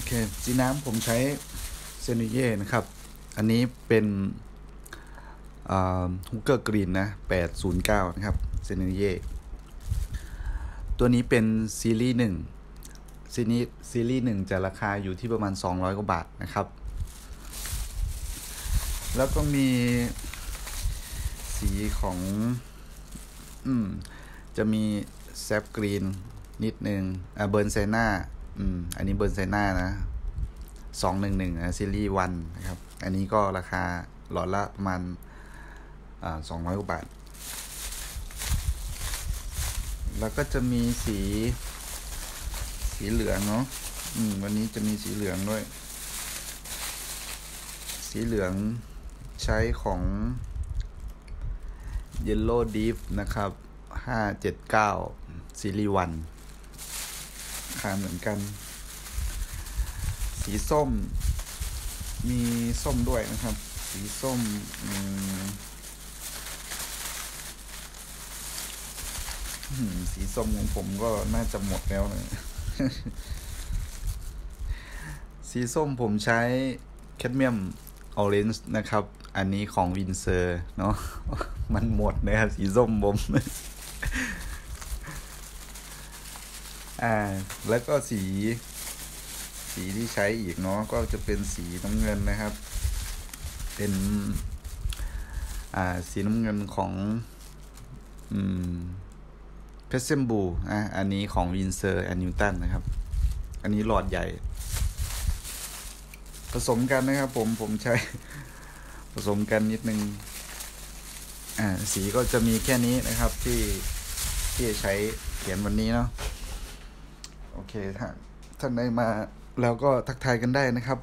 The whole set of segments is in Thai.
โอเคสีน้ำผมใช้ Sennelier นะครับ อันนี้เป็น Hooker green นะ 809 นะครับ Sennelier ตัวนี้เป็นซีรีส์หนึ่งซีนี้ซีรีส์หนึ่งจะราคาอยู่ที่ประมาณ 200 กว่าบาทนะครับ แล้วก็มีสีของ อืม จะมีแซฟกรีนนิดนึงอ่าเบิร์นไซน่า อืม อันนี้เบอร์ไซน่านะสองหนึ่งหนึ่งซีรีส์วันนะครับ อันนี้ก็ราคาหลอดละประมาณสองร้อยกว่าบาท แล้วก็จะมีสี สีเหลืองเนาะอืม วันนี้จะมีสีเหลืองด้วย สีเหลืองใช้ของ Yellow Deep นะครับ 579ซีรีส์วัน ขาเหมือนกัน สีส้ม มีส้มด้วยนะครับ สีส้มสีส้มของผมก็น่าจะหมดแล้วนะสีส้มผมใช้แคดเมียมorange นะครับ อันนี้ของ Winsor เนาะ มันหมดนะครับ สีส้มผม อ่า แล้วก็สี สีที่ใช้อีกเนาะก็จะเป็นสีน้ำเงินนะครับ เป็น อ่า สีน้ำเงินของ อืม Prussian blue อะอันนี้ของ Winsor and Newton นะครับ อันนี้หลอดใหญ่ ผสมกันนะครับผมผมใช้ ผสมกันนิดนึง อ่า สีก็จะมีแค่นี้นะครับที่ที่ใช้เขียนวันนี้เนาะ เคท่านท่านได้มาแล้วก็ทักทายกันได้นะครับ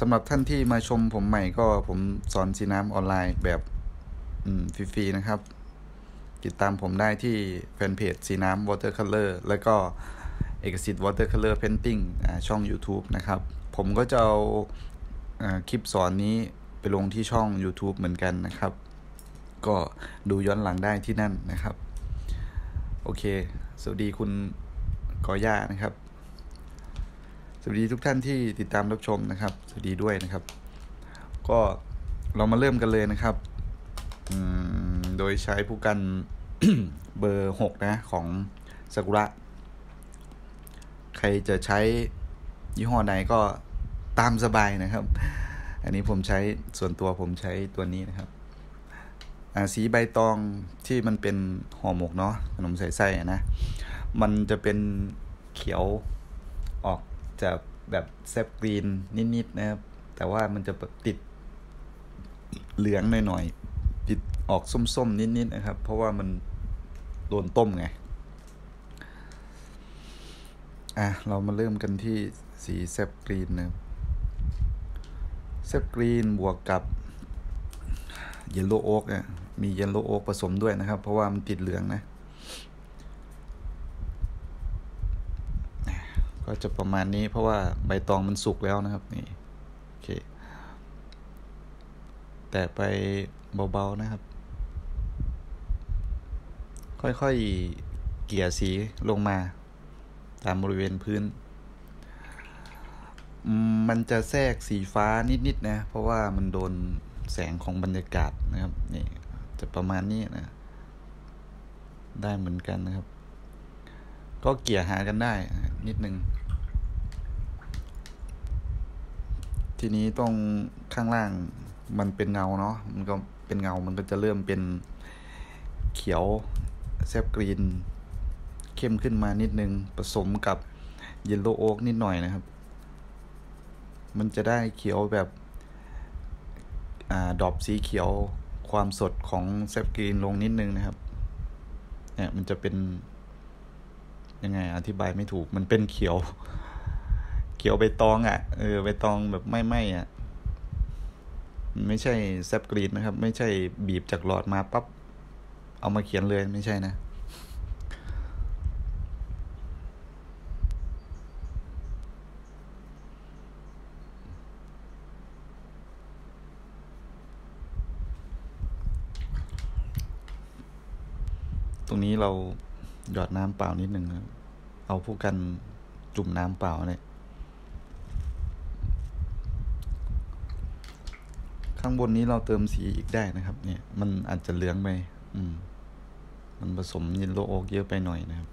สำหรับท่านที่มาชมผมใหม่ก็ผมสอนสีน้ำออนไลน์แบบฟรีๆนะครับ ติดตามผมได้ที่แฟนเพจสีน้ำ Watercolor แล้วก็เอกสิทธิ์ Watercolor Painting ช่อง YouTube นะครับ ผมก็จะเอาคลิปสอนนี้ไปลงที่ช่อง YouTube เหมือนกันนะครับ ก็ดูย้อนหลังได้ที่นั่นนะครับ โอเค สวัสดีคุณ กอย่านะครับ สวัสดีทุกท่านที่ติดตามรับชมนะครับ สวัสดีด้วยนะครับ ก็เรามาเริ่มกันเลยนะครับโดยใช้ผู้กันเบอร์หกนะของซากุระ ใครจะใช้ยี่ห้อใดก็ตามสบายนะครับ อันนี้ผมใช้ส่วนตัวผมใช้ตัวนี้นะครับสีใบตองที่มันเป็นห่อหมกเนาะขนมใส่ไส้นะ มันจะเป็นเขียวออกจากแบบ sap green นิดๆนะครับ แต่ว่ามันจะติดเหลืองหน่อยๆติดออกส้มๆนิดๆนะครับ เพราะว่ามันโดนต้มไง อะ เรามาเริ่มกันที่สี sap green นะ sap green บวกกับเยลโล่โอ๊กเนี่ยมีเยลโล่โอ๊กผสมด้วยนะครับ เพราะว่ามันติดเหลืองนะ ก็จะประมาณนี้เพราะว่าใบตองมันสุกแล้วนะครับนี่โอเค แต่ไปเบาๆนะครับ ค่อยๆเกี่ยสีลงมา ตามบริเวณพื้น มันจะแทรกสีฟ้านิดๆนะ เพราะว่ามันโดนแสงของบรรยากาศนะครับนี่จะประมาณนี้นะ ได้เหมือนกันนะครับ ก็เกี่ยหากันได้นิดนึง ทีนี้ต้องข้างล่างมันเป็นเงาเนาะมันก็เป็นเงามันก็จะเริ่มเป็นเขียวแซบกรีน เข้มขึ้นมานิดนึง ผสมกับเยลโลโอ๊กนิดหน่อยนะครับ มันจะได้เขียวแบบอดอบสีเขียวความสดของแซบกรีนลงนิดนึงนะครับ เนี่ยมันจะเป็นยังไงอธิบายไม่ถูก มันเป็นเขียว เขียวใบตองอะ่ะเออใบตองแบบไม่ไหมอะไม่ใช่แซบกรีนนะครับ ไม่ใช่บีบจากหลอดมาปับ๊บเอามาเขียนเลยไม่ใช่นะตรงนี้เราหยอดน้ำเปล่านิดหนึ่งเอาผู้กันจุ่มน้ำเปล่าเนี่ย ข้างบนนี้เราเติมสีอีกได้นะครับ เนี่ย มันอาจจะเหลืองไป อืม มันผสมยินโลโอกเยอะไปหน่อยนะครับ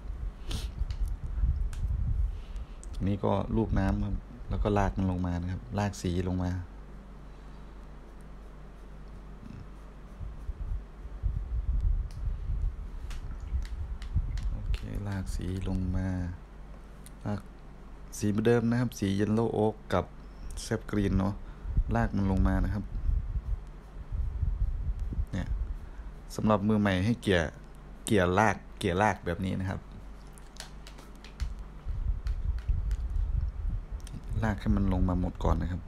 นี้ก็ลูกน้ำครับ แล้วก็ลากมันลงมานะครับ ลากสีลงมาโอเคลากสีลงมาลากสีเดิมนะครับ สีเยลโล่โอ๊กกับ sap green เนาะลากมันลงมานะครับ เนี่ย สำหรับมือใหม่ให้เกลี่ยเกลี่ยลากเกลี่ยลากแบบนี้นะครับ ลากให้มันลงมาหมดก่อนนะครับ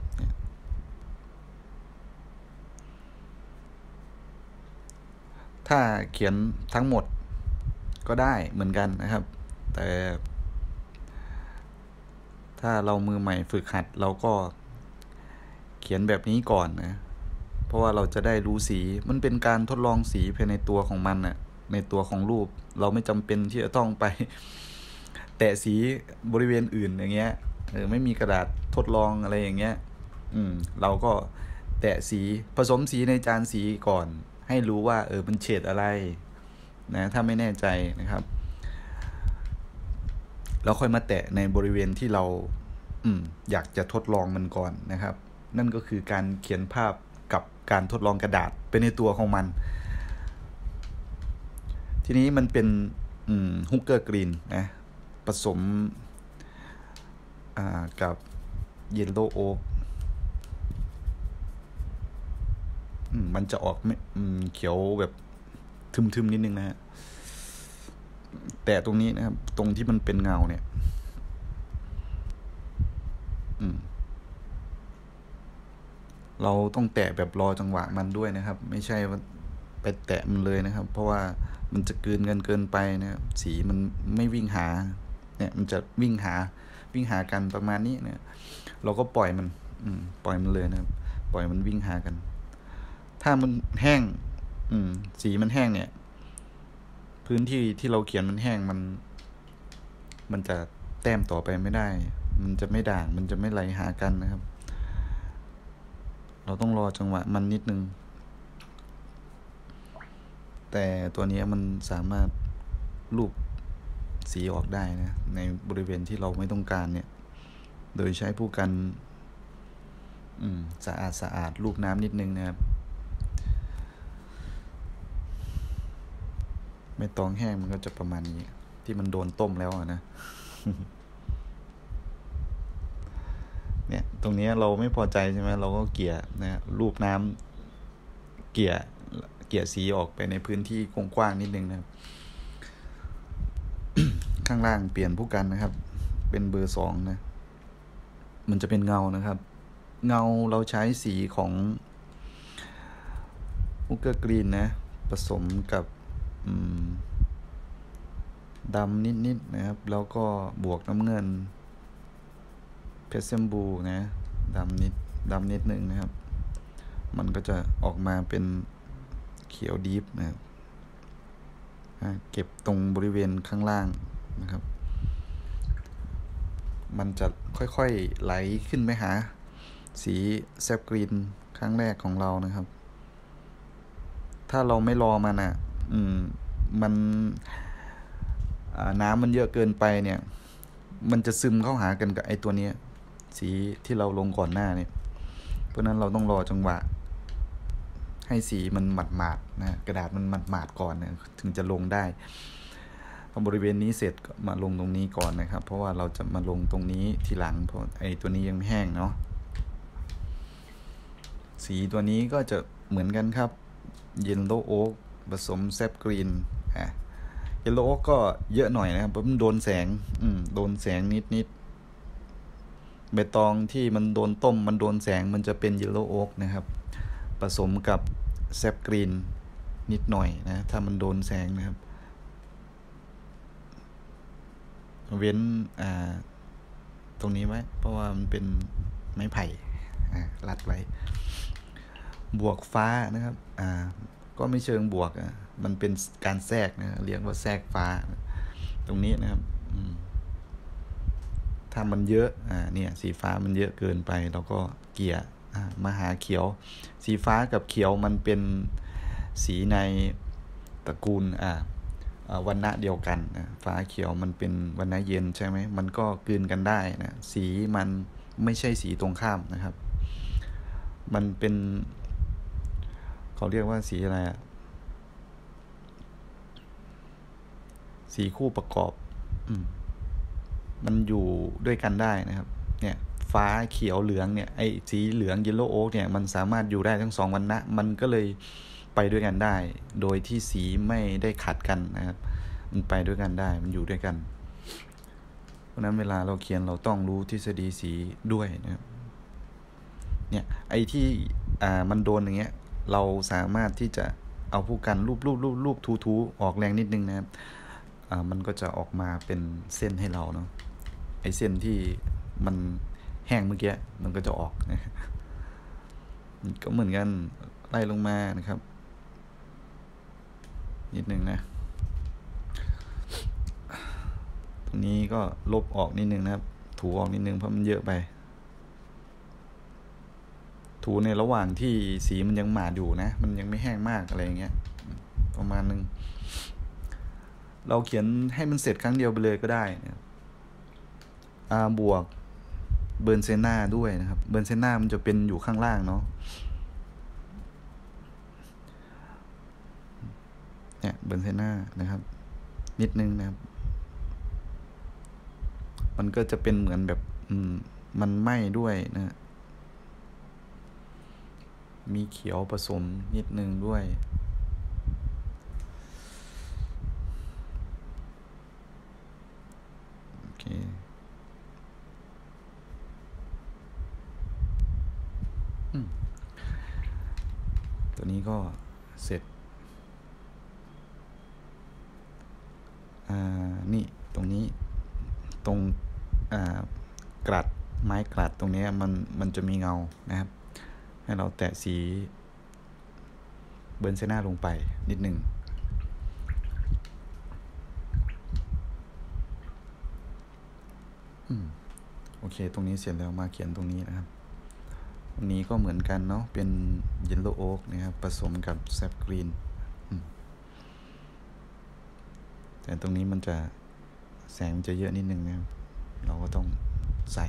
ถ้าเขียนทั้งหมดก็ได้เหมือนกันนะครับ แต่ ถ้าเรามือใหม่ฝึกหัดเราก็เขียนแบบนี้ก่อนนะ เพราะว่าเราจะได้รู้สีมันเป็นการทดลองสีภายในตัวของมันน่ะในตัวของรูป เราไม่จำเป็นที่จะต้องไป แตะสีบริเวณอื่นอย่างเงี้ยเออไม่มีกระดาษทดลองอะไรอย่างเงี้ย อืม เราก็แตะสีผสมสีในจานสีก่อน ให้รู้ว่า เออมันเฉดอะไร นะ ถ้าไม่แน่ใจนะครับเราค่อยมาแตะในบริเวณที่เรา อืม อยากจะทดลองมันก่อนนะครับ นั่นก็คือการเขียนภาพ การทดลองกระดาษเป็นในตัวของมัน ทีนี้มันเป็น Hooker green นะผสมกับเยลโล่โอ๊กมันจะออกไม่เขียวแบบทึมๆนิดนึงนะฮะแต่ตรงนี้นะครับ ตรงที่มันเป็นเงาเนี่ย เราต้องแตะแบบรอจังหวะมันด้วยนะครับ ไม่ใช่ว่าไปแตะมันเลยนะครับ เพราะว่ามันจะเกินกันเกินไปนะครับสีมันไม่วิ่งหาเนี่ยมันจะวิ่งหาวิ่งหากันประมาณนี้เนี่ย เราก็ปล่อยมัน อืมปล่อยมันเลยนะครับ ปล่อยมันวิ่งหากัน ถ้ามันแห้ง อืม สีมันแห้งเนี่ย พื้นที่ที่เราเขียนมันแห้งมัน มันจะแต้มต่อไปไม่ได้ มันจะไม่ด่าง มันจะไม่ไหลหากันนะครับ เราต้องรอจังหวะมันนิดนึง แต่ตัวนี้มันสามารถรูปสีออกได้นะ ในบริเวณที่เราไม่ต้องการเนี่ย โดยใช้ผู้กันสะอาดสะอาดลูกน้ำนิดนึงนะครับ ไม่ตองแห้งมันก็จะประมาณนี้ ที่มันโดนต้มแล้วนะ เนี่ย ตรงนี้เราไม่พอใจใช่ไหมเราก็เกี่ยนะรูปน้ำเกี่ยเกี่ยสีออกไปในพื้นที่กว้างๆนิดนึงนะครับ ข้างล่างเปลี่ยนผู้กันนะครับ เป็นเบอร์สองนะ มันจะเป็นเงานะครับ เงาเราใช้สีของอุกเกอร์กรีนนะ ผสมกับดำนิดๆนนะครับ แล้วก็บวกน้ำเงิน เพชรเซมบูนะดำนิดดำนิดหนึ่งนะครับ มันก็จะออกมาเป็นเขียวดีฟนะครับเก็บตรงบริเวณข้างล่างนะครับ มันจะค่อยๆไหลขึ้นไปหา สีแซฟกรีนครั้งแรกของเรานะครับ ถ้าเราไม่รอมันอะ อืม มันน้ำมันเยอะเกินไปเนี่ย มันจะซึมเข้าหากันกับไอตัวนี้ สีที่เราลงก่อนหน้าเนี่ยเพราะนั้นเราต้องรอจังหวะ ให้สีมันหมาดหมาดนะกระดาษมันหมาดหมาดก่อนนี่ยถึงจะลงได้พอบริเวณนี้เสร็จมาลงตรงนี้ก่อนนะครับ เพราะว่าเราจะมาลงตรงนี้ทีหลังเพราะไอ้ตัวนี้ยังไม่แห้งเนาะสีตัวนี้ก็จะเหมือนกันครับ Yellow Oak ผสมแซฟกรีนอะ Yellow Oak ก็เยอะหน่อยนะครับเพราะมันโดนแสงอืมโดนแสงนิดนิด ใบตองที่มันโดนต้มมันโดนแสงมันจะเป็น Yellow Oak นะครับ ผสมกับแซฟกรีนนิดหน่อยนะ ถ้ามันโดนแสงนะครับ เว้นอ่าตรงนี้ไว้ เพราะว่ามันเป็นไม้ไผ่รัดไว้ บวกฟ้านะครับ อ่า ก็ไม่เชิงบวกอะมันเป็นการแทรกนะเรียกว่าแทรกฟ้า ตรงนี้นะครับ ถ้ามันเยอะอ่าเนี่ยสีฟ้ามันเยอะเกินไปเราก็เกี่ยมาหาเขียว สีฟ้ากับเขียวมันเป็นสีในตระกูลอ่าวันณะเดียวกันนะฟ้าเขียวมันเป็นวันณะเย็นใช่ไหมมันก็กลืนกันได้นะสีมันไม่ใช่สีตรงข้ามนะครับ มันเป็นเขาเรียกว่าสีอะไรอะสีคู่ประกอบ อืม มันอยู่ด้วยกันได้นะครับ เนี่ยฟ้าเขียวเหลืองเนี่ยไอ้สีเหลืองเยลโล่โอ๊กเนี่ยมันสามารถอยู่ได้ทั้งสองวรรณะมันก็เลยไปด้วยกันได้ โดยที่สีไม่ได้ขัดกันนะครับ มันไปด้วยกันได้มันอยู่ด้วยกัน เพราะนั้นเวลาเราเขียนเราต้องรู้ทฤษฎีสีด้วยนะครับเนี่ยไอ้ที่อ่ามันโดนอย่างเงี้ยเราสามารถที่จะเอาผู้กันรูปรูปรูปรูปทูทูออกแรงนิดนึงนะครับอ่ามันก็จะออกมาเป็นเส้นให้เราเนาะ ไอเส้นที่มันแห้งเมื่อกี้มันก็จะออกนะก็เหมือนกันไล่ลงมานะครับ นิดนึงนะ ตรงนี้ก็ลบออกนิดนึงนะครับ ถูออกนิดนึงเพราะมันเยอะไป ถูในระหว่างที่สีมันยังหมาดอยู่นะ มันยังไม่แห้งมากอะไรอย่างเงี้ย ประมาณนึง เราเขียนให้มันเสร็จครั้งเดียวไปเลยก็ได้นะ บวกเบิร์นเซน่าด้วยนะครับ เบิร์นเซน่ามันจะเป็นอยู่ข้างล่างเนาะเนี่ยเบิร์นเซน่านะครับ นิดนึงนะครับ มันก็จะเป็นเหมือนแบบอืมมันไหม้ด้วยนะมีเขียวผสมนิดนึงด้วย โอเค ตัวนี้ ก็เสร็จ อ่า นี่ตรงนี้ตรง อ่ากรัดไม้กรัดตรงนี้มันมันจะมีเงานะครับ ให้เราแตะสี เบิร์นเซน่าลงไปนิดหนึ่งอโอเค ตรงนี้เสร็จแล้วมาเขียนตรงนี้นะครับ นี้ก็เหมือนกันเนาะ เป็น Yellow Oak นะครับ ผสมกับ Sap Green แต่ตรงนี้มันจะแสงจะเยอะนิดนึงนะครับ เราก็ต้องใส่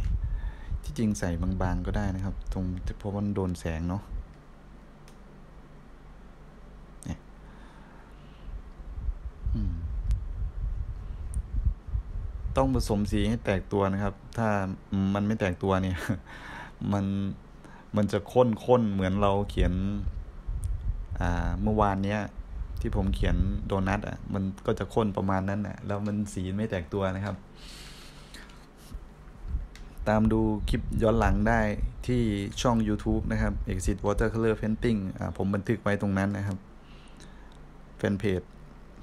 ที่จริงใส่บางๆก็ได้นะครับ ตรงเพราะมันโดนแสงเนาะต้องผสมสีให้แตกตัวนะครับ ถ้ามันไม่แตกตัวเนี่ย มัน มันจะข้นข้นเหมือนเราเขียนอ่าเมื่อวานเนี้ย ที่ผมเขียนโดนัทอะ มันก็จะข้นประมาณนั้นอะ แล้วมันสีไม่แตกตัวนะครับ ตามดูคลิปย้อนหลังได้ที่ช่อง YouTube นะครับ Exit Watercolor Painting อ่าผมบันทึกไว้ตรงนั้นนะครับแฟนเพจ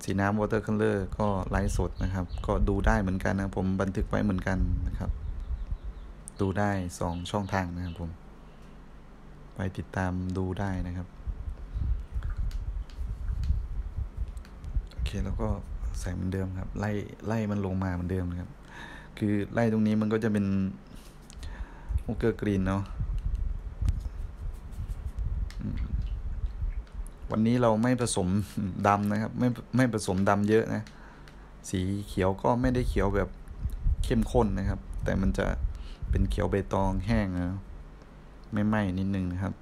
สีน้ำ Watercolor ก็ไลฟ์สดนะครับ ก็ดูได้เหมือนกันนะผมบันทึกไว้เหมือนกันนะครับ ดูได้สองช่องทางนะครับผม ไปติดตามดูได้นะครับ โอเคแล้วก็ใส่เหมือนเดิมครับ ไล่ไล่มันลงมาเหมือนเดิมนะครับ คือไล่ตรงนี้มันก็จะเป็นโอเกอร์กรีนเนาะวันนี้เราไม่ผสมดำนะครับ ไม่ไม่ผสมดำเยอะนะ สีเขียวก็ไม่ได้เขียวแบบเข้มข้นนะครับ แต่มันจะเป็นเขียวใบตองแห้งนะ ไม่ไหม้นิดนึงนะครับ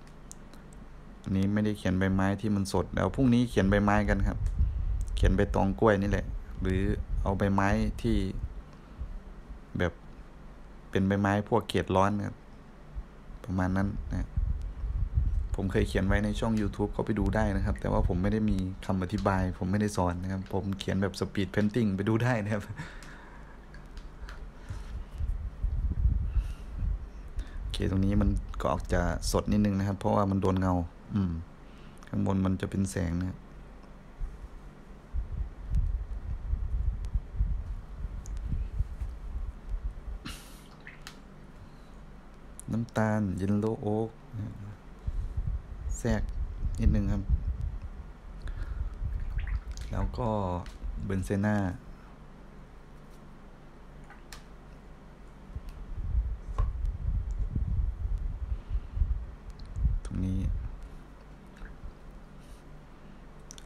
อันนี้ไม่ได้เขียนใบไม้ที่มันสดแล้วพรุ่งนี้เขียนใบไม้กันครับ เขียนใบตองกล้วยนี่แหละ หรือเอาใบไม้ที่ แบบเป็นใบไม้พวกเกตร้อนนะครับประมาณนั้นนะผมเคยเขียนไว้ในช่อง YouTube ก็ไปดูได้นะครับ แต่ว่าผมไม่ได้มีคำอธิบาย ผมไม่ได้สอนนะครับ ผมเขียนแบบ speed painting ไปดูได้นะครับ โอ เคตรงนี้มันก็ออกจะสดนิดนึงนะครับ เพราะว่ามันโดนเงา อืม ข้างบนมันจะเป็นแสงนะน้ำตาลเยลโลโอ๊กแทรกนิดนึงครับ แล้วก็เบนเซน่า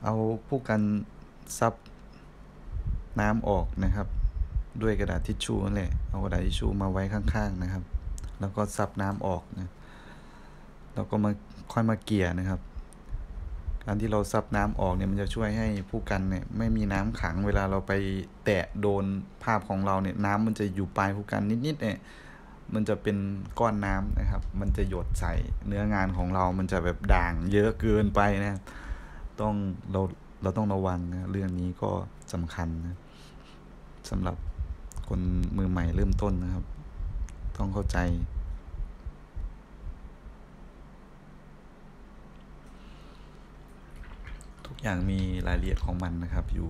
เอาผู้กันซับน้ำออกนะครับ ด้วยกระดาษทิชชู่นั่นแหละเอากระดาษทิชชู่มาไว้ข้างๆนะครับ แล้วก็ซับน้ำออกนะแล้วก็มาค่อยมาเกี่ยนะครับการที่เราซับน้ำออกเนี่ยมันจะช่วยให้ผู้กันเนี่ยไม่มีน้ำขังเวลาเราไปแตะโดนภาพของเราเนี่ยน้ำมันจะอยู่ปลายผู้กันนิดๆเนี่ยมันจะเป็นก้อนน้ำนะครับ มันจะหยดใส่เนื้องานของเรา มันจะแบบด่างเยอะเกินไปนะ ต้องเราเราต้องระวังนะเรื่องนี้ก็สำคัญนะสำหรับคนมือใหม่เริ่มต้นนะครับ ต้องเข้าใจ ทุกอย่างมีรายละเอียดของมันนะครับอยู่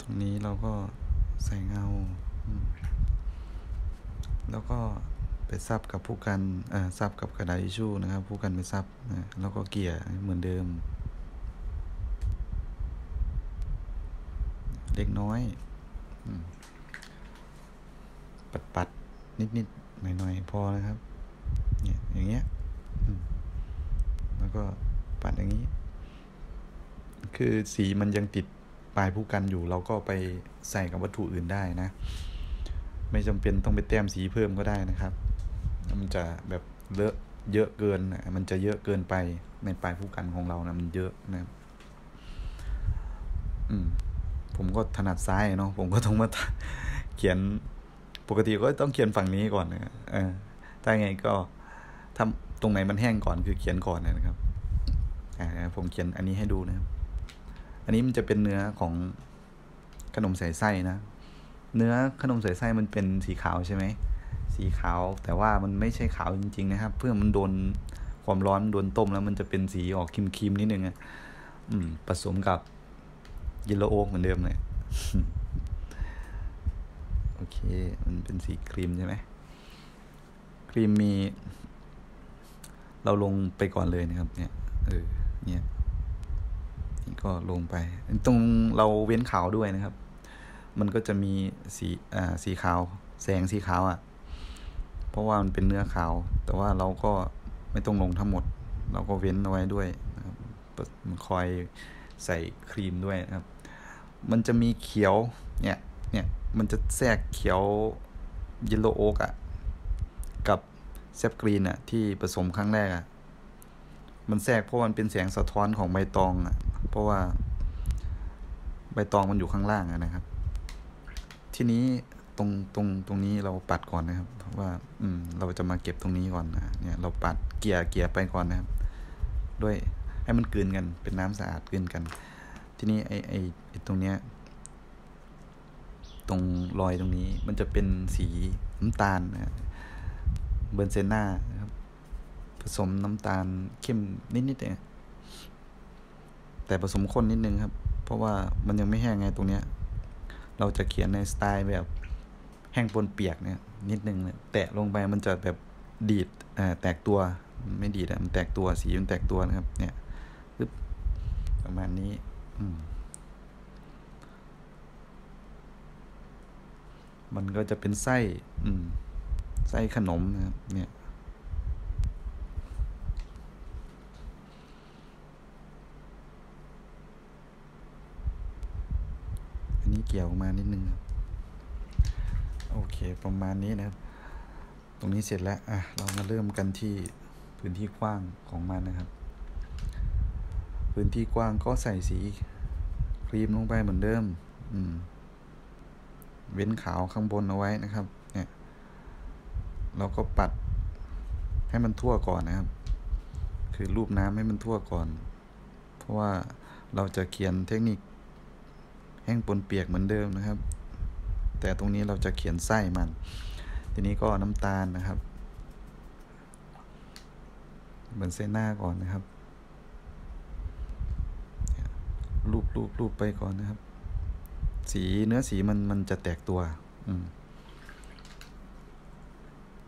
ตรงนี้เราก็ใส่เงา แล้วก็ไปซับกับผู้กันอ่าซับกับกระดาษทิชชู่นะครับ ผู้กันไปซับนะแล้วก็เกี่ยเหมือนเดิม เล็กน้อย ปัดปัดนิดนิดหน่อยหน่อยพอนะครับ เนี่ยอย่างเงี้ยแล้วก็ปัดอย่างนี้ คือสีมันยังติดปลายผู้กันอยู่ เราก็ไปใส่กับวัตถุอื่นได้นะ ไม่จำเป็นต้องไปแต้มสีเพิ่มก็ได้นะครับ มันจะแบบเลอะเยอะเกินมันจะเยอะเกินไปในปลายผู้กันของเรานะมันเยอะนะอืมผมก็ถนัดซ้ายเนาะผมก็ต้องมาเขียนปกติก็ต้องเขียนฝั่งนี้ก่อนนะเออถ้าไงก็ทำตรงไหนมันแห้งก่อนคือเขียนก่อนนะครับอ่าผมเขียนอันนี้ให้ดูนะครับ อันนี้มันจะเป็นเนื้อของขนมใส่ไส้นะ เนื้อขนมใส่ไส้มันเป็นสีขาวใช่ไหมสีขาว แต่ว่ามันไม่ใช่ขาวจริง ๆ นะครับ เพื่อมันโดนความร้อนโดนต้มแล้วมันจะเป็นสีออกครีมๆนิดนึงอะอืมผสมกับยิโลโอ๊กเหมือนเดิมเลยโอเค มันเป็นสีครีมใช่ไหมครีมมี เราลงไปก่อนเลยนะครับ เนี่ยเออเนี่ยนี่ก็ลงไป ตรงเราเว้นขาวด้วยนะครับ มันก็จะมีสีอ่าสีขาว แสงสีขาวอะ่ะ เพราะว่ามันเป็นเนื้อขาว แต่ว่าเราก็ไม่ต้องลงทั้งหมด เราก็เว้นเอาไว้ด้วยนะครับคอยใส่ครีมด้วยนะครับ มันจะมีเขียวเนี่ยเนี่ยมันจะแทรกเขียวยิโลโอ๊กอะกับแซบกรีนอะที่ผสมครั้งแรกอะมันแทรกเพราะมันเป็นแสงสะท้อนของใบตองอะเพราะว่าใบตองมันอยู่ข้างล่างนะครับ ทีนี้ตรงตรงตรงนี้เราปัดก่อนนะครับ เพราะว่า อืม เราจะมาเก็บตรงนี้ก่อนนะเนี่ยเราปัดเกียร์เกียร์ไปก่อนนะครับ ด้วยให้มันกลืนกันเป็นน้ำสะอาดกลืนกัน ทีนี้ไอไอไอตรงเนี้ย ตรงรอยตรงนี้มันจะเป็นสีน้ำตาลนะเบอร์เซน่าครับ ผสมน้ำตาลเข้มนิดๆเองแต่ผสมข้นนิดนึงครับ เพราะว่ามันยังไม่แห้งไงตรงเนี้ย เราจะเขียนในสไตล์แบบแห้งปนเปียกเนี่ยนิดนึงแตะลงไปมันจะแบบดีดแตกตัวไม่ดีดมันแตกตัวสีมันแตกตัวนะครับ เนี่ยปึ๊บประมาณนี้อืมมันก็จะเป็นไส้อืมไส้ขนมนะครับเนี่ย อันนี้ เกี่ยวมานิดนึงโอเคประมาณนี้นะครับ ตรงนี้เสร็จแล้วอะเรามาเริ่มกันที่พื้นที่กว้างของมันนะครับ พื้นที่กว้างก็ใส่สีครีมลงไปเหมือนเดิม อืม เว้นขาวข้างบนเอาไว้นะครับ เนี่ยเราก็ปัดให้มันทั่วก่อนนะครับ คือรูปน้ำให้มันทั่วก่อน เพราะว่าเราจะเขียนเทคนิค ห้งปนเปียกเหมือนเดิมนะครับ แต่ตรงนี้เราจะเขียนไส้มัน ทีนี้ก็น้ำตาลนะครับ เหมือนเส้นหน้าก่อนนะครับรูปรูปรูปไปก่อนนะครับ สีเนื้อสีมันมันจะแตกตัว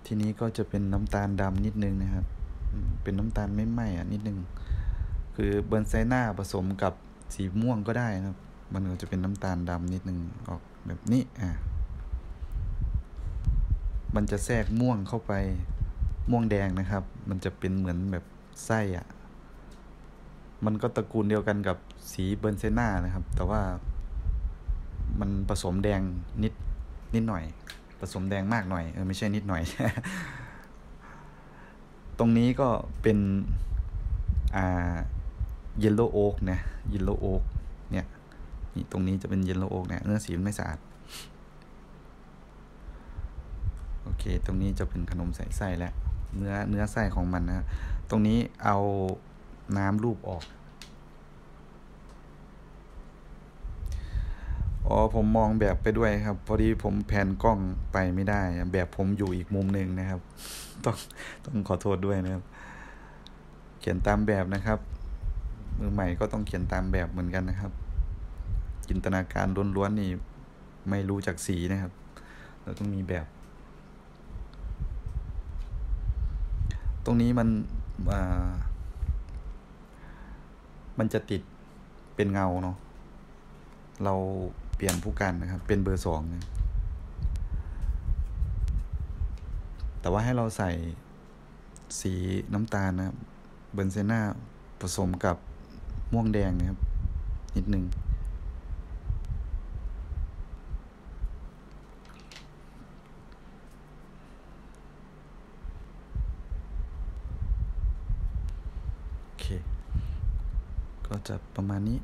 ทีนี้ก็จะเป็นน้ำตาลดำนิดนึงนะครับ เป็นน้ำตาลไม่ไหม้อะนิดนึง คือเบอร์นไซน่าผสมกับสีม่วงก็ได้นะครับ มันก็จะเป็นน้ำตาลดำนิดนึงออกแบบนี้อ่ามันจะแทรกม่วงเข้าไปม่วงแดงนะครับ มันจะเป็นเหมือนแบบไส้อะมันก็ตระกูลเดียวกันกับสีเบอร์เซน่านะครับ แต่ว่ามันผสมแดงนิดนิดหน่อย ผสมแดงมากหน่อยเออไม่ใช่นิดหน่อย ตรงนี้ก็เป็นอ่าyellow ochre นะ yellow ochre นี่ตรงนี้จะเป็นเยลโล่โอ๊กเนี่ยเนื้อสีมันไม่สะอาด โอเค ตรงนี้จะเป็นขนมใส่ไส้แล้วเนื้อเนื้อไส้ของมันนะตรงนี้เอาน้ำรูปออก อ๋อผมมองแบบไปด้วยครับ พอดีผมแผนกล้องไปไม่ได้ แบบผมอยู่อีกมุมหนึ่งนะครับ ต้องต้องขอโทษด้วยนะครับ เขียนตามแบบนะครับ มือใหม่ก็ต้องเขียนตามแบบเหมือนกันนะครับ จินตนาการล้วนๆนี่ไม่รู้จักสีนะครับ เราต้องมีแบบ ตรงนี้มันมันจะติดเป็นเงาเนาะเราเปลี่ยนผู้กันนะครับ เป็นเบอร์สองนะแต่ว่าให้เราใส่สีน้ำตาลนะครับเบนเซน่าผสมกับม่วงแดงนะครับ นิดนึง โอเค ก็ จะประมาณนี้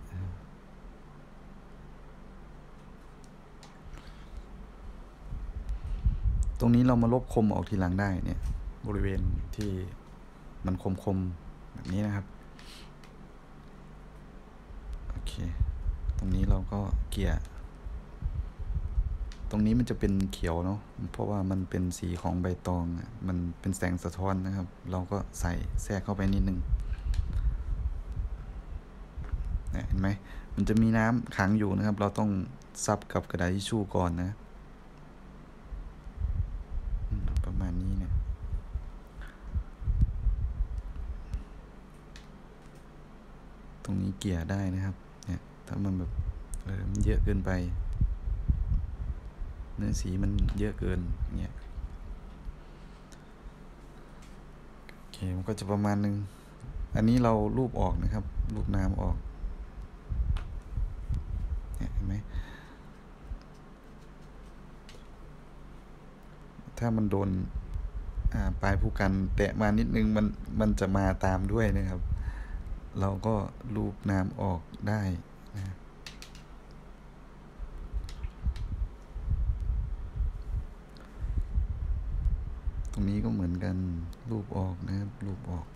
ตรงนี้เรามาลบคมออกทีหลังได้เนี่ย บริเวณที่มันคมคมแบบนี้นะครับ โอเค ตรงนี้เราก็เกี่ยตรงนี้มันจะเป็นเขียวเนาะ เพราะว่ามันเป็นสีของใบตอง มันเป็นแสงสะท้อนนะครับ เราก็ใส่แทรกเข้าไปนิดนึง เห็นไหมมันจะมีน้ำขังอยู่นะครับ เราต้องซับกับกระดาษทิชชู่ก่อนนะ ประมาณนี้เนี่ยตรงนี้เกี่ยได้นะครับ เนี่ย ถ้ามันแบบเออมันเยอะเกินไป เนื้อสีมันเยอะเกินเนี่ยโอเคมันก็จะประมาณนึง อันนี้เรารูปออกนะครับ รูปน้ำออกเนี่ยเห็นไหม ถ้ามันโดนปลายผู้กันแตะมานิดนึงมันมันจะมาตามด้วยนะครับ เราก็ลูบน้ำออกได้นะตรงนี้ก็เหมือนกันรูปออกนะครับรูปออก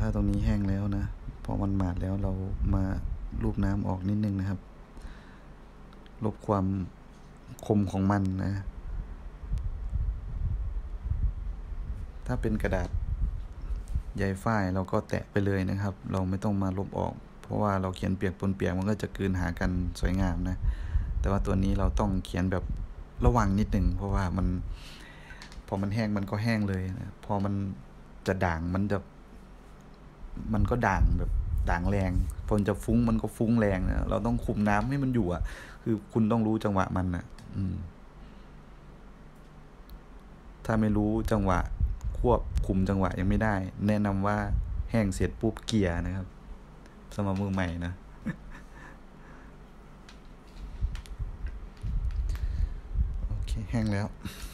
ถ้าตรงนี้แห้งแล้วนะพอมันหมาดแล้วเรามาลูบน้ำออกนิดนึงนะครับ ลบความคมของมันนะ ถ้าเป็นกระดาษใยฝ้ายเราก็แตะไปเลยนะครับ เราไม่ต้องมาลบออก เพราะว่าเราเขียนเปียกปนเปียกมันก็จะกืนหากันสวยงามนะ แต่ว่าตัวนี้เราต้องเขียนแบบระวังนิดหนึ่งเพราะว่ามัน พอมันแห้งมันก็แห้งเลยนะพอมันจะด่างมันจะ มันก็ด่างแบบด่างแรงพอจะฟุ้งมันก็ฟุ้งแรงนะเราต้องคุมน้ำให้มันอยู่อะ คือคุณต้องรู้จังหวะมันนะอืม ถ้าไม่รู้จังหวะ ควบคุมจังหวะยังไม่ได้ แนะนำว่าแห้งเสร็จปุ๊บเกียร์นะครับสำหรับมือใหม่นะโอเคแห้งแล้ว อืม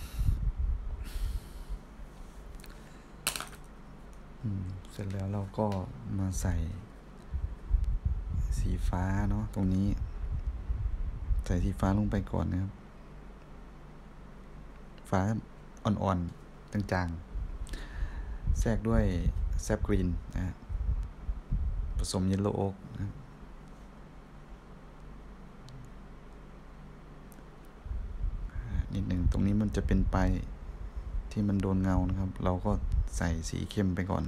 เสร็จแล้วเราก็มาใส่สีฟ้าเนาะตรงนี้ ใส่สีฟ้าลงไปก่อนนะครับ ฟ้าอ่อนๆ จางๆ แทรกด้วยแซบกรีนนะผสมเยลโลโอ๊กนะนิดหนึ่งตรงนี้มันจะเป็นไป ที่มันโดนเงานะครับ เราก็ใส่สีเข้มไปก่อน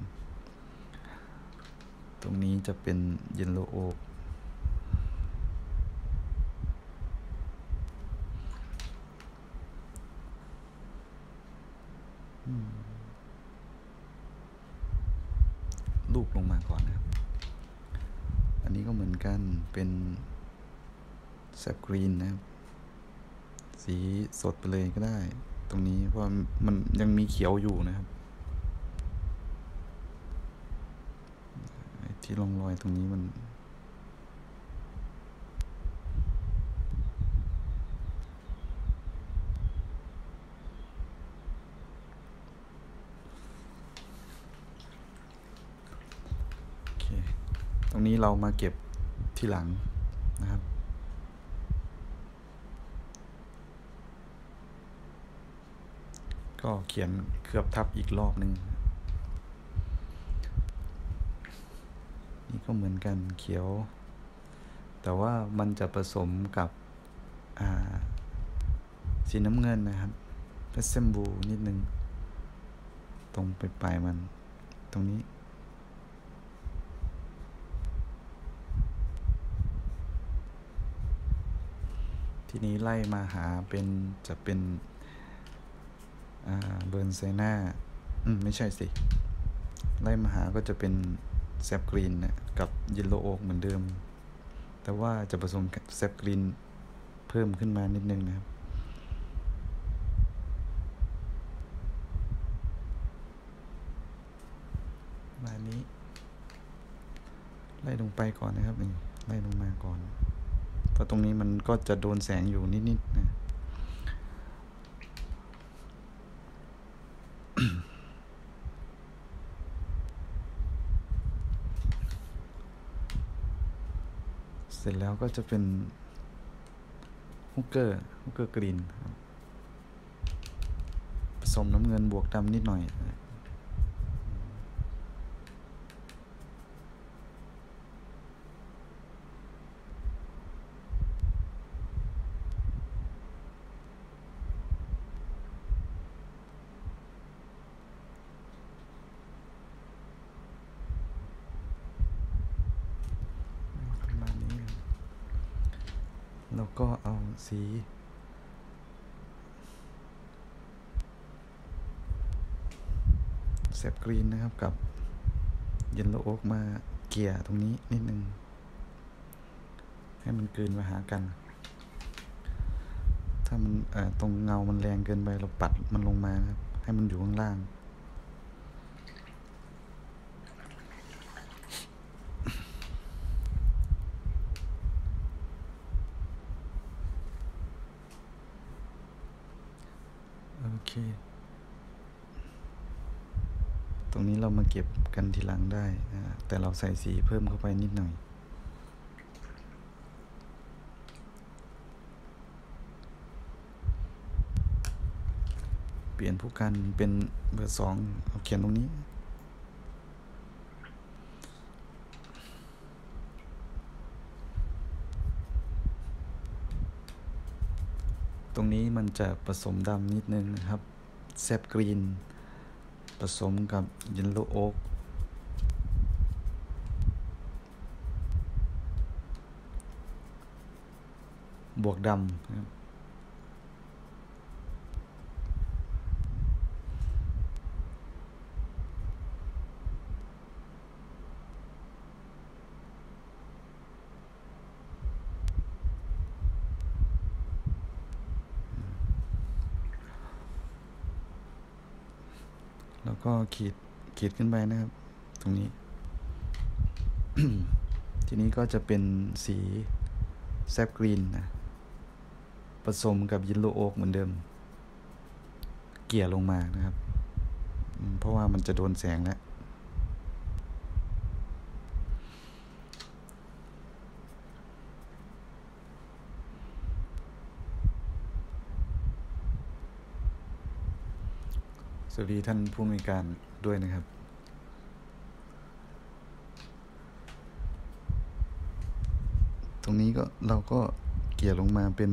ตรงนี้จะเป็นเยลโลโอรูปลงมาก่อนนะครับ อันนี้ก็เหมือนกันเป็นแซบกรีนนะครับ สีสดไปเลยก็ได้ รงนี้ เพราะมันยังมีเขียวอยู่นะครับ ที่ร่องรอยตรงนี้มันโอเคตรงนี้เรามาเก็บที่หลังนะครับ ก็เขียนเคลือบทับอีกรอบหนึ่งนี่ก็เหมือนกันเขียว แต่ว่ามันจะผสมกับสีน้ำเงินนะครับเพสเซมบูนิดนึง ตรงไปปลายมัน ตรงนี้ทีนี้ไล่มาหาเป็นจะเป็น เบิร์นไซน่าอืม ไม่ใช่สิ ไล่มาหาก็จะเป็นแซบกรีนนะกับยิลโลโอกเหมือนเดิม แต่ว่าจะผสมแซบกรีนเพิ่มขึ้นมานิดนึงนะครับมานี้ ไล่ลงไปก่อนนะครับนี่ไล่ลงมาก่อนเพราะตรงนี้มันก็จะโดนแสงอยู่นิดๆนะ สร็จแล้วก็จะเป็นฮุกเกอร์ฮุกเกอร์กรีนผสมน้ำเงินบวกดำนิดหน่อย ประมาณนี้ครับแล้วก็เอาสีแซบ กรีนนะครับกับเยนโลโอ๊กมาเกี่ยตรงนี้นิดนึง ให้มันกลืนมาหากัน ถ้ามันตรงเงามันแรงเกินไปเราปัดมันลงมาครับ ให้มันอยู่ข้างล่างโอเค ตรงนี้เรามาเก็บกันทีหลังได้นะแต่เราใส่สีเพิ่มเข้าไปนิดหน่อย เปลี่ยนผู้กันเป็นเบอร์สองเอาเขียนตรงนี้ตรงนี้มันจะผสมดำนิดนึงนะครับ แซบกรีน ผสมกับยินโลโอ๊กบวกดำครับ ขีดขีดขึ้นไปนะครับ ตรงนี้ ทีนี้ก็จะเป็นสีแซบกรีนนะผสมกับยินโลโอกเหมือนเดิม เกี่ยลงมานะครับ เพราะว่ามันจะโดนแสงแล้ว สวัสดีท่านผู้มีการด้วยนะครับ ตรงนี้ก็เราก็เกี่ยลงมาเป็น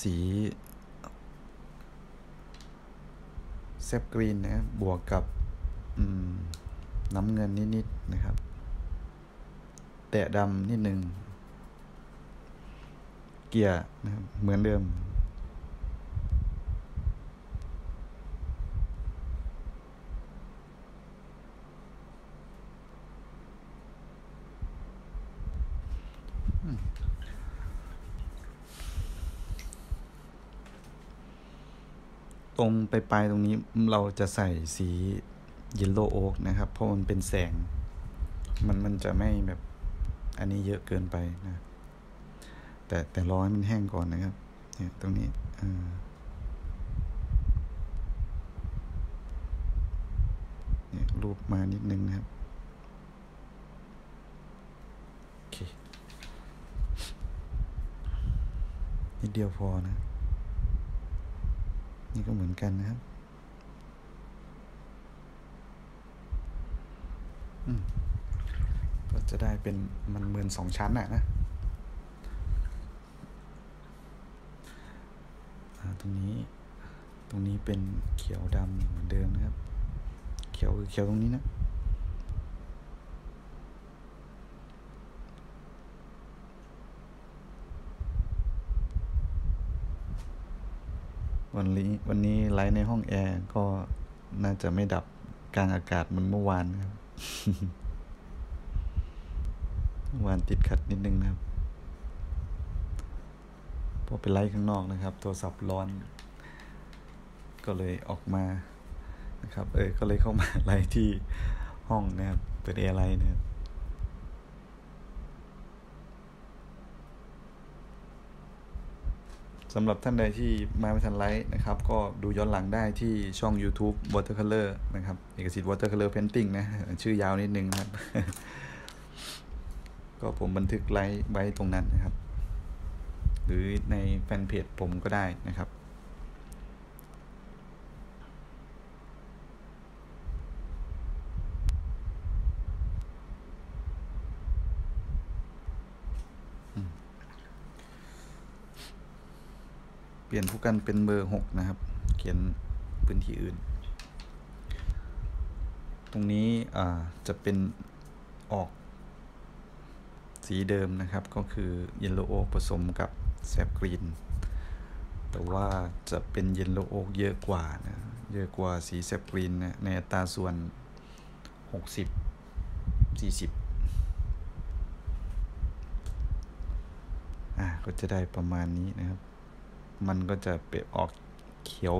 สี แซบกรีนนะครับ บวกกับน้ำเงินนิด ๆ นะครับ แตะดำนิดหนึ่งเกี่ยนะครับ เหมือนเดิม ตรงไปปลายตรงนี้เราจะใส่สีเยลโล่โอ๊กนะครับ เพราะมันเป็นแสง มันมันจะไม่แบบอันนี้เยอะเกินไปนะ แต่แต่รอให้มันแห้งก่อนนะครับ เนี่ยตรงนี้เนี่ยรูปมานิดนึงนะครับโอเคนิดเดียวพอนะ นี่ก็เหมือนกันนะครับอืมก็จะได้เป็นมันเหมือนสองชั้นอะนะตรงนี้ ตรงนี้เป็นเขียวดำเหมือนเดิมนะครับ เขียวคือเขียวตรงนี้นะ วันนี้วันนี้ไลฟ์ในห้องแอร์ก็น่าจะไม่ดับกลางอากาศเหมือนเมื่อวานครับวานติดขัดนิดนึงนะครับพอไปไล่ข้างนอกนะครับ โทรศัพท์ร้อน ก็เลยออกมานะครับ เออก็เลยเข้ามาไล่ที่ห้องนะครับเปิดแอร์ไลน์นะครับ สำหรับท่านใดที่มาไม่ทันไลฟ์นะครับ ก็ดูย้อนหลังได้ที่ช่อง YouTube Watercolor นะครับเอกสิทธิ์ Watercolor Painting นะ ชื่อยาวนิดนึงครับ ก็ผมบันทึกไลฟ์ไว้ตรงนั้นนะครับ หรือในแฟนเพจผมก็ได้นะครับ เปลี่ยนพู่กันเป็นเบอร์หกนะครับ เขียนพื้นที่อื่น ตรงนี้จะเป็นออกสีเดิมนะครับ ก็คือ yellow ochre ผสมกับ sap green แต่ว่าจะเป็นเยลโลโอ๊กเยอะกว่านะ เยอะกว่าสี sap green นะในอัตราส่วน 60 40อ่าก็จะได้ประมาณนี้นะครับ มันก็จะเปออกเขียว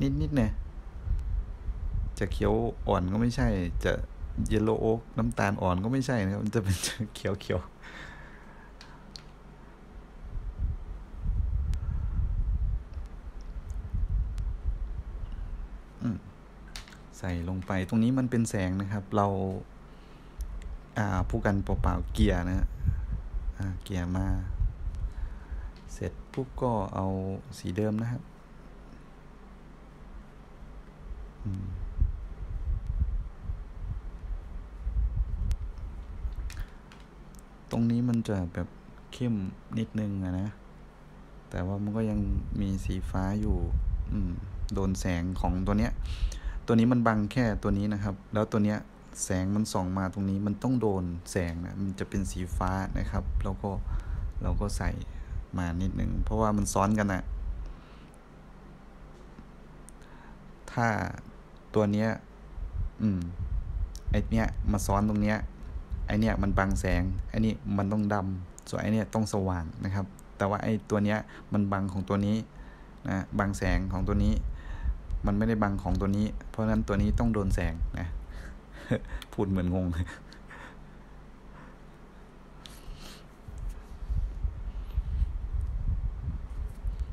นิดๆเนี่ยจะเขียวอ่อนก็ไม่ใช่ จะเยลโลโอ๊กน้ำตาลอ่อนก็ไม่ใช่นะครับ มันจะเป็นเขียวเขียวใส่ลงไปตรงนี้มันเป็นแสงนะครับ เราอ่าผู้กันเปล่าๆเกียร์นะอ่าเกียร์มา เสร็จปุ๊บก็เอาสีเดิมนะครับตรงนี้มันจะแบบเข้มนิดนึงอะนะ แต่ว่ามันก็ยังมีสีฟ้าอยู่ อืม โดนแสงของตัวเนี้ย ตัวนี้มันบังแค่ตัวนี้นะครับ แล้วตัวเนี้ยแสงมันส่องมาตรงนี้มันต้องโดนแสงนะ มันจะเป็นสีฟ้านะครับ แล้วก็เราก็ใส่ มานิดหนึ่งเพราะว่ามันซ้อนกันนะถ้าตัวเนี้ย อืม ไอเนี้ยมาซ้อนตรงเนี้ย ไอเนี้ยมันบังแสง ไอนี้มันต้องดำ ส่วนไอเนี้ยต้องสว่างนะครับ แต่ว่าไอตัวเนี้ยมันบังของตัวนี้นะ บังแสงของตัวนี้ มันไม่ได้บังของตัวนี้ เพราะฉะนั้นตัวนี้ต้องโดนแสงนะ พูดเหมือนงง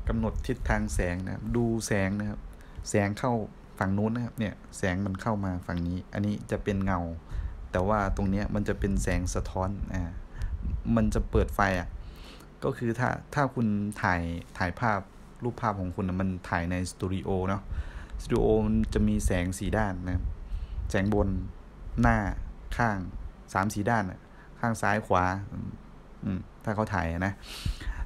กำหนดทิศทางแสงนะดูแสงนะครับ แสงเข้าฝั่งนู้นนะครับเนี่ยแสงมันเข้ามาฝั่งนี้ อันนี้จะเป็นเงา แต่ว่าตรงนี้มันจะเป็นแสงสะท้อนอ่ามันจะเปิดไฟอะก็คือถ้าถ้าคุณถ่ายถ่ายภาพรูปภาพของคุณมันถ่ายในสตูดิโอเนาะสตูดิโอมันจะมีแสงสีด้านนะแสงบนหน้าข้างสามสีด้าน ข้างซ้ายขวาอืมถ้าเขาถ่ายนะ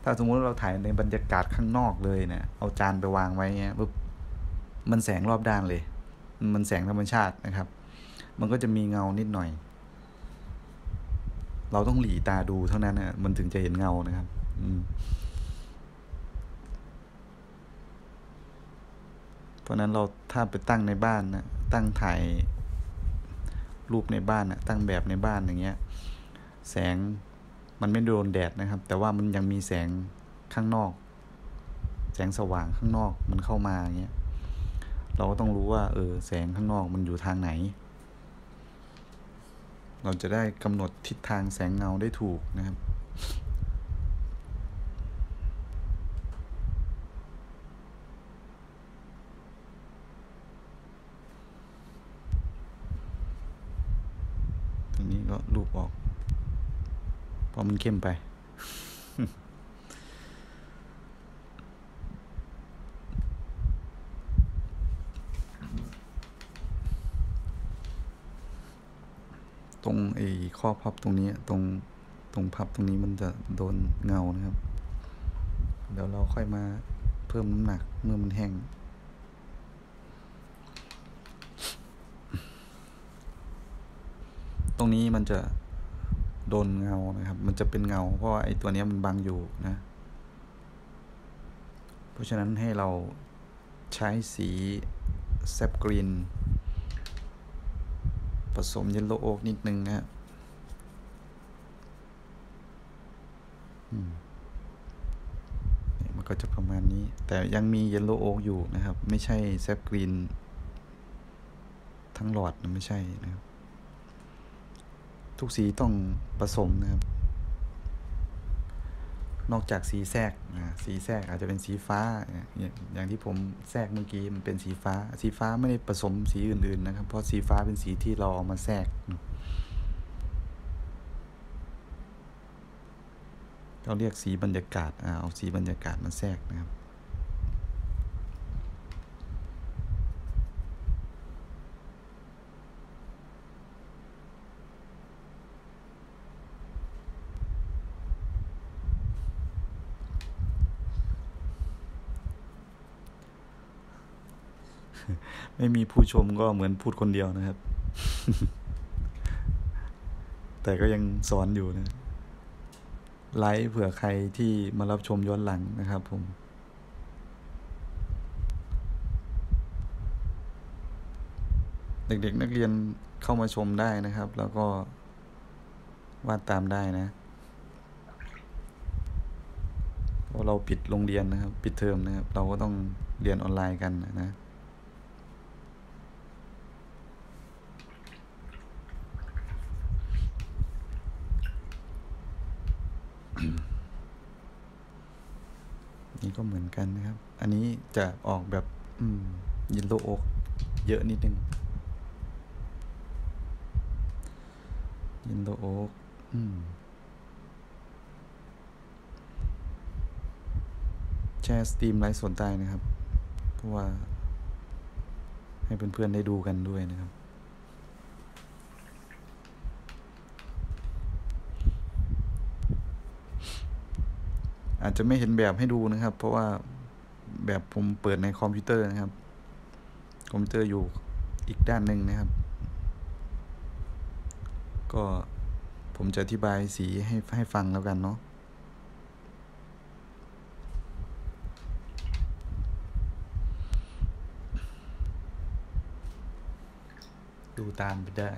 ถ้าสมมุติเราถ่ายในบรรยากาศข้างนอกเลยเนะี่ยเอาจานไปวางไว้เงี้ยปุ๊บมันแสงรอบด้านเลย มันแสงธรรมชาตินะครับ มันก็จะมีเงานิดหน่อย เราต้องหลีตาดูเท่านั้นนะมันถึงจะเห็นเงานะครับ อืมเพราะนั้นเราถ้าไปตั้งในบ้านนะตั้งถ่ายรูปในบ้านนะตั้งแบบในบ้านอย่างเงี้ย แสง มันไม่โดนแดดนะครับ แต่ว่ามันยังมีแสงข้างนอก แสงสว่างข้างนอกมันเข้ามาอย่างเงี้ยเราก็ต้องรู้ว่า เออ แสงข้างนอกมันอยู่ทางไหน เราจะได้กำหนดทิศทางแสงเงาได้ถูกนะครับ ตรงนี้ก็ลูบออก เพราะมันเข้มไป ตรงไอ้ข้อพับตรงนี้ตรงตรงพับตรงนี้มันจะโดนเงานะครับ เดี๋ยวเราค่อยมาเพิ่มน้ำหนักเมื่อมันแห้งตรงนี้มันจะ โดนเงานะครับ มันจะเป็นเงา เพราะไอ้ตัวนี้มันบังอยู่นะ เพราะฉะนั้นให้เราใช้สีsap green ผสม yellow ochre นิดนึงนะฮะอืมเนี่ยมันก็จะประมาณนี้ แต่ยังมีเยลโลโอ๊กอยู่นะครับ ไม่ใช่ sap green ทั้งหลอดนะไม่ใช่นะครับ ทุกสีต้องผสมนะครับ นอกจากสีแทรกนะสีแทรกอาจจะเป็นสีฟ้า อย่างที่ผมแทรกเมื่อกี้มันเป็นสีฟ้า สีฟ้าไม่ได้ผสมสีอื่นๆนะครับ เพราะสีฟ้าเป็นสีที่เราเอามาแทรกเราเรียกสีบรรยากาศเอาสีบรรยากาศมาแทรกนะครับ ไม่มีผู้ชมก็เหมือนพูดคนเดียวนะครับ แต่ก็ยังสอนอยู่นะไลฟ์เผื่อใครที่มารับชมย้อนหลังนะครับผมเด็กๆนักเรียนเข้ามาชมได้นะครับ แล้วก็วาดตามได้นะเพราะเราปิดโรงเรียนนะครับ ปิดเทอมนะครับ เราก็ต้องเรียนออนไลน์กันนะ นี่ก็เหมือนกันนะครับ อันนี้จะออกแบบ อืมยินโลโอกเยอะนิดนึงยินโลโอกอืมแชร์ stream ไลฟ์สดได้นะครับ เพราะว่า ให้เพื่อนๆได้ดูกันด้วยนะครับ อาจจะไม่เห็นแบบให้ดูนะครับ เพราะว่าแบบผมเปิดในคอมพิวเตอร์นะครับ คอมพิวเตอร์อยู่อีกด้านหนึ่งนะครับ ก็ผมจะอธิบายสีให้ให้ฟังแล้วกันเนาะดูตามไปได้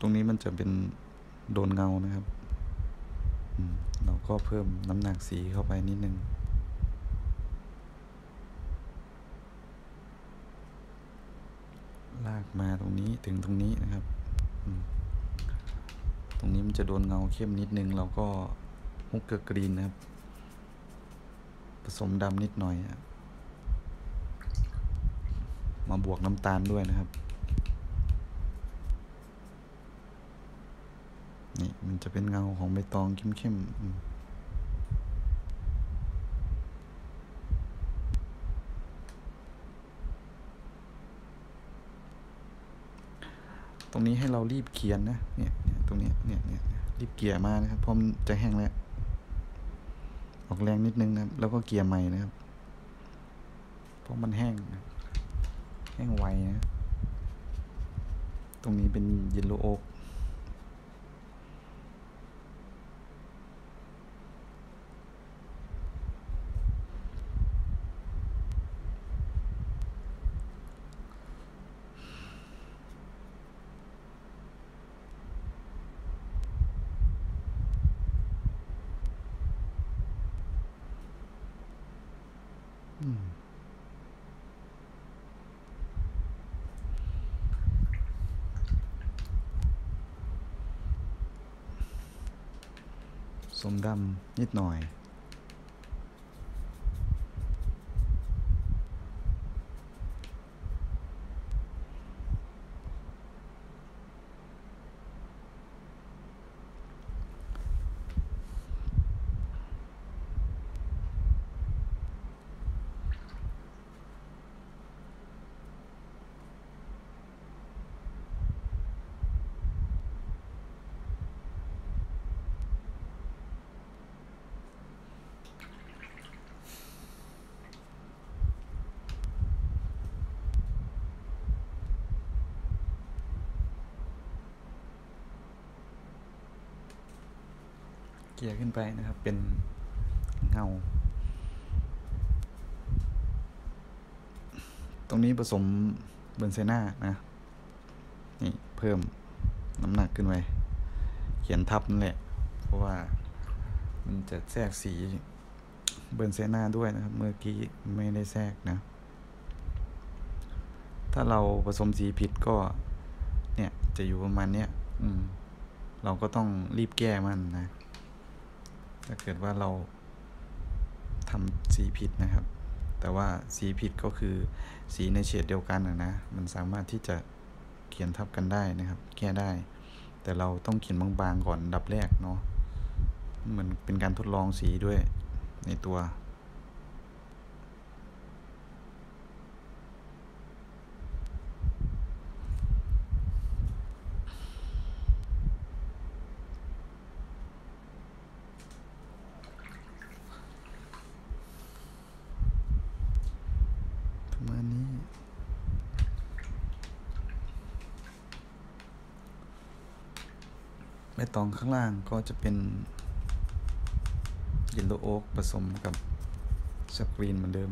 ตรงนี้มันจะเป็นโดนเงานะครับ เราก็เพิ่มน้ำหนักสีเข้าไปนิดนึง ลากมาตรงนี้ถึงตรงนี้นะครับ ตรงนี้มันจะโดนเงาเข้มนิดนึง เราก็ฮุกเกอร์กรีนนะครับ ผสมดำนิดหน่อย มาบวกน้ำตาลด้วยนะครับ นี่มันจะเป็นเงาของใบตองเข้มๆตรงนี้ให้เรารีบเขียนนะ เนี่ยตรงนี้เนี่ยเนี่ยรีบเกี่ยมานะครับ เพราะมันจะแห้งแล้ว ออกแรงนิดนึงนะครับ แล้วก็เกี่ยใหม่นะครับ เพราะมันแห้ง แห้งไวนะ ตรงนี้เป็นเยลโลโอ๊ก สมดำ นิดหน่อย นไปนะครับ เป็นเงา ตรงนี้ผสมเบนเซน่านะ นี่เพิ่มน้ำหนักขึ้นไป เขียนทับนั่นแหละ เพราะว่ามันจะแทรกสีเบนเซน่าด้วยนะครับ เมื่อกี้ไม่ได้แทรกนะ ถ้าเราผสมสีผิดก็ เนี่ยจะอยู่ประมาณเนี้ย อืม เราก็ต้องรีบแก้มันนะ ถ้าเกิดว่าเราทำสีผิดนะครับ แต่ว่าสีผิดก็คือสีในเฉดเดียวกันนะนะ มันสามารถที่จะเขียนทับกันได้นะครับ แก้ได้ แต่เราต้องเขียนบางๆก่อนอันดับแรกเนาะ เหมือนเป็นการทดลองสีด้วยในตัว ประมาณนี้ ใบ ตองข้างล่างก็จะเป็นยินโลโอ๊กผสมกับสกรีนเหมือนเดิม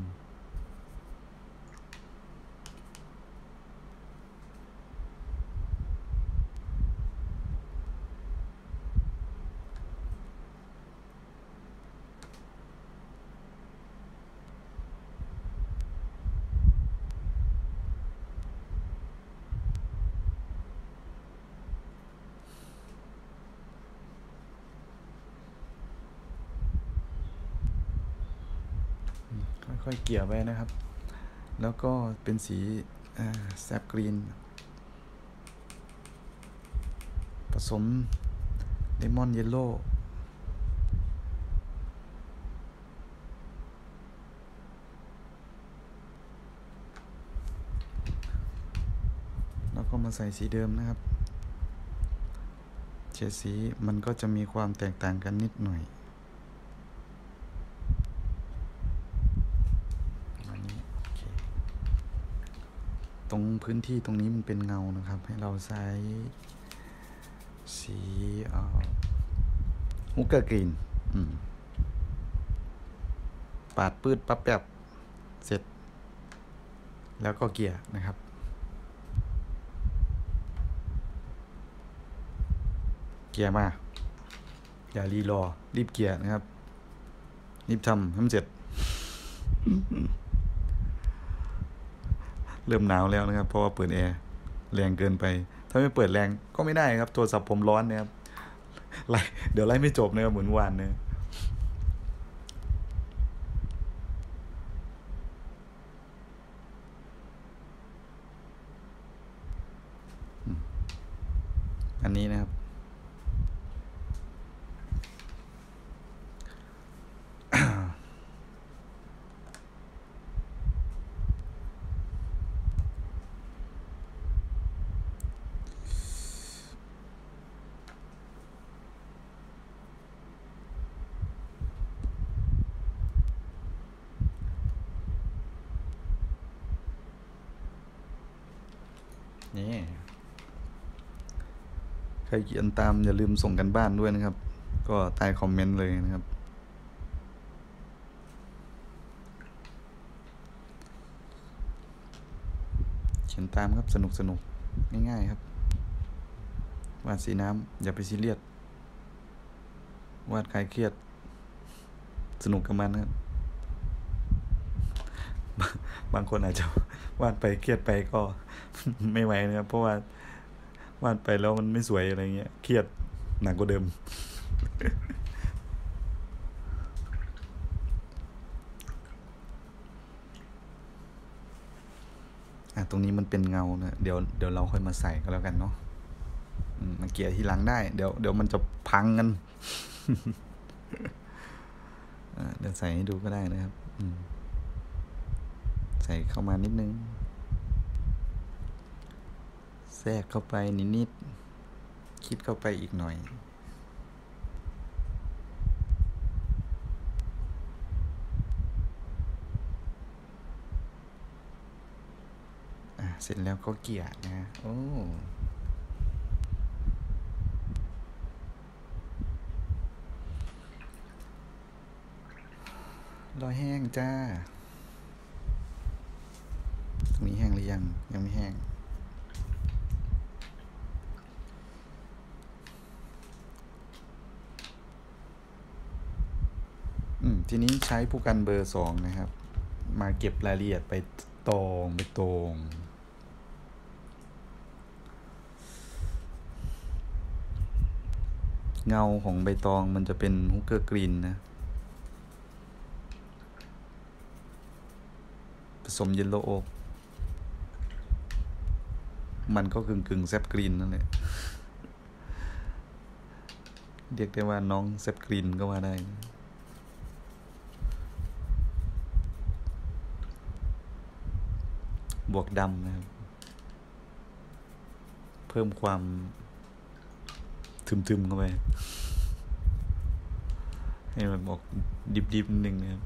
ค่อยๆเกี่ยวไว้นะครับ แล้วก็เป็นสีแซบกรีน ผสมเลมอนเยลโล่แล้วก็มาใส่สีเดิมนะครับ เฉดสีมันก็จะมีความแตกต่างกันนิดหน่อย อันนี้โอเคตรง พื้นที่ตรงนี้มันเป็นเงานะครับ ให้เราใช้สีฮุกเกอร์กรีนปาดปืดปั๊บแบบเสร็จ แล้วก็เกียร์นะครับเกียร์มา อย่ารีรอ รีบเกียร์นะครับ รีบทำให้มันเสร็จ เริ่มหนาวแล้วนะครับ เพราะว่าเปิดแอร์แรงเกินไป ถ้าไม่เปิดแรงก็ไม่ได้ครับโทรศัพท์ผมร้อนนะครับไล่เดี๋ยวไล่ไม่จบนะครับเหมือนวานเนี่ยอืมอันนี้นะครับ นี่ ใครเขียนตามอย่าลืมส่งกันบ้านด้วยนะครับ ก็ใต้คอมเมนต์เลยนะครับ เขียนตามครับสนุกสนุกง่ายๆครับ วาดสีน้ำอย่าไปซีเรียสวาดใครเครียด สนุกกับมันครับบางคนอาจจะวาดไปเครียดไปก็ไม่ไหวนะครับ เพราะว่า วาดไปแล้วมันไม่สวยอะไรเงี้ย เครียดหนักกว่าเดิม อะตรงนี้มันเป็นเงาเนะเดี๋ยวเดี๋ยวเราค่อยมาใส่ก็แล้วกันเนาะมันเกียร์ที่หลังได้ เดี๋ยวเดี๋ยวมันจะพังกันเดี๋ยวใส่ให้ดูก็ได้นะครับ ใส่เข้ามานิดนึง แทรกเข้าไปนิดๆคิดเข้าไปอีกหน่อย เสร็จแล้วก็เกี่ยนะโอ้รอยแห้งจ้า ตรงนี้แห้งหรือยัง ยังไม่แห้ง ทีนี้ใช้ผู้กันเบอร์สองนะครับ มาเก็บรายละเอียดไปตรงไปตรงเงาของใบตองมันจะเป็น Hooker green นะ ผสม yellow ochre มันก็กึ่งกึ่ง sap green นั่นแหละ เรียกได้ว่าน้อง sap green ก็ว่าได้ บวกดำนะครับ เพิ่มความทึมๆเข้าไป ให้มันออกดิบๆนิดนึงนะครับ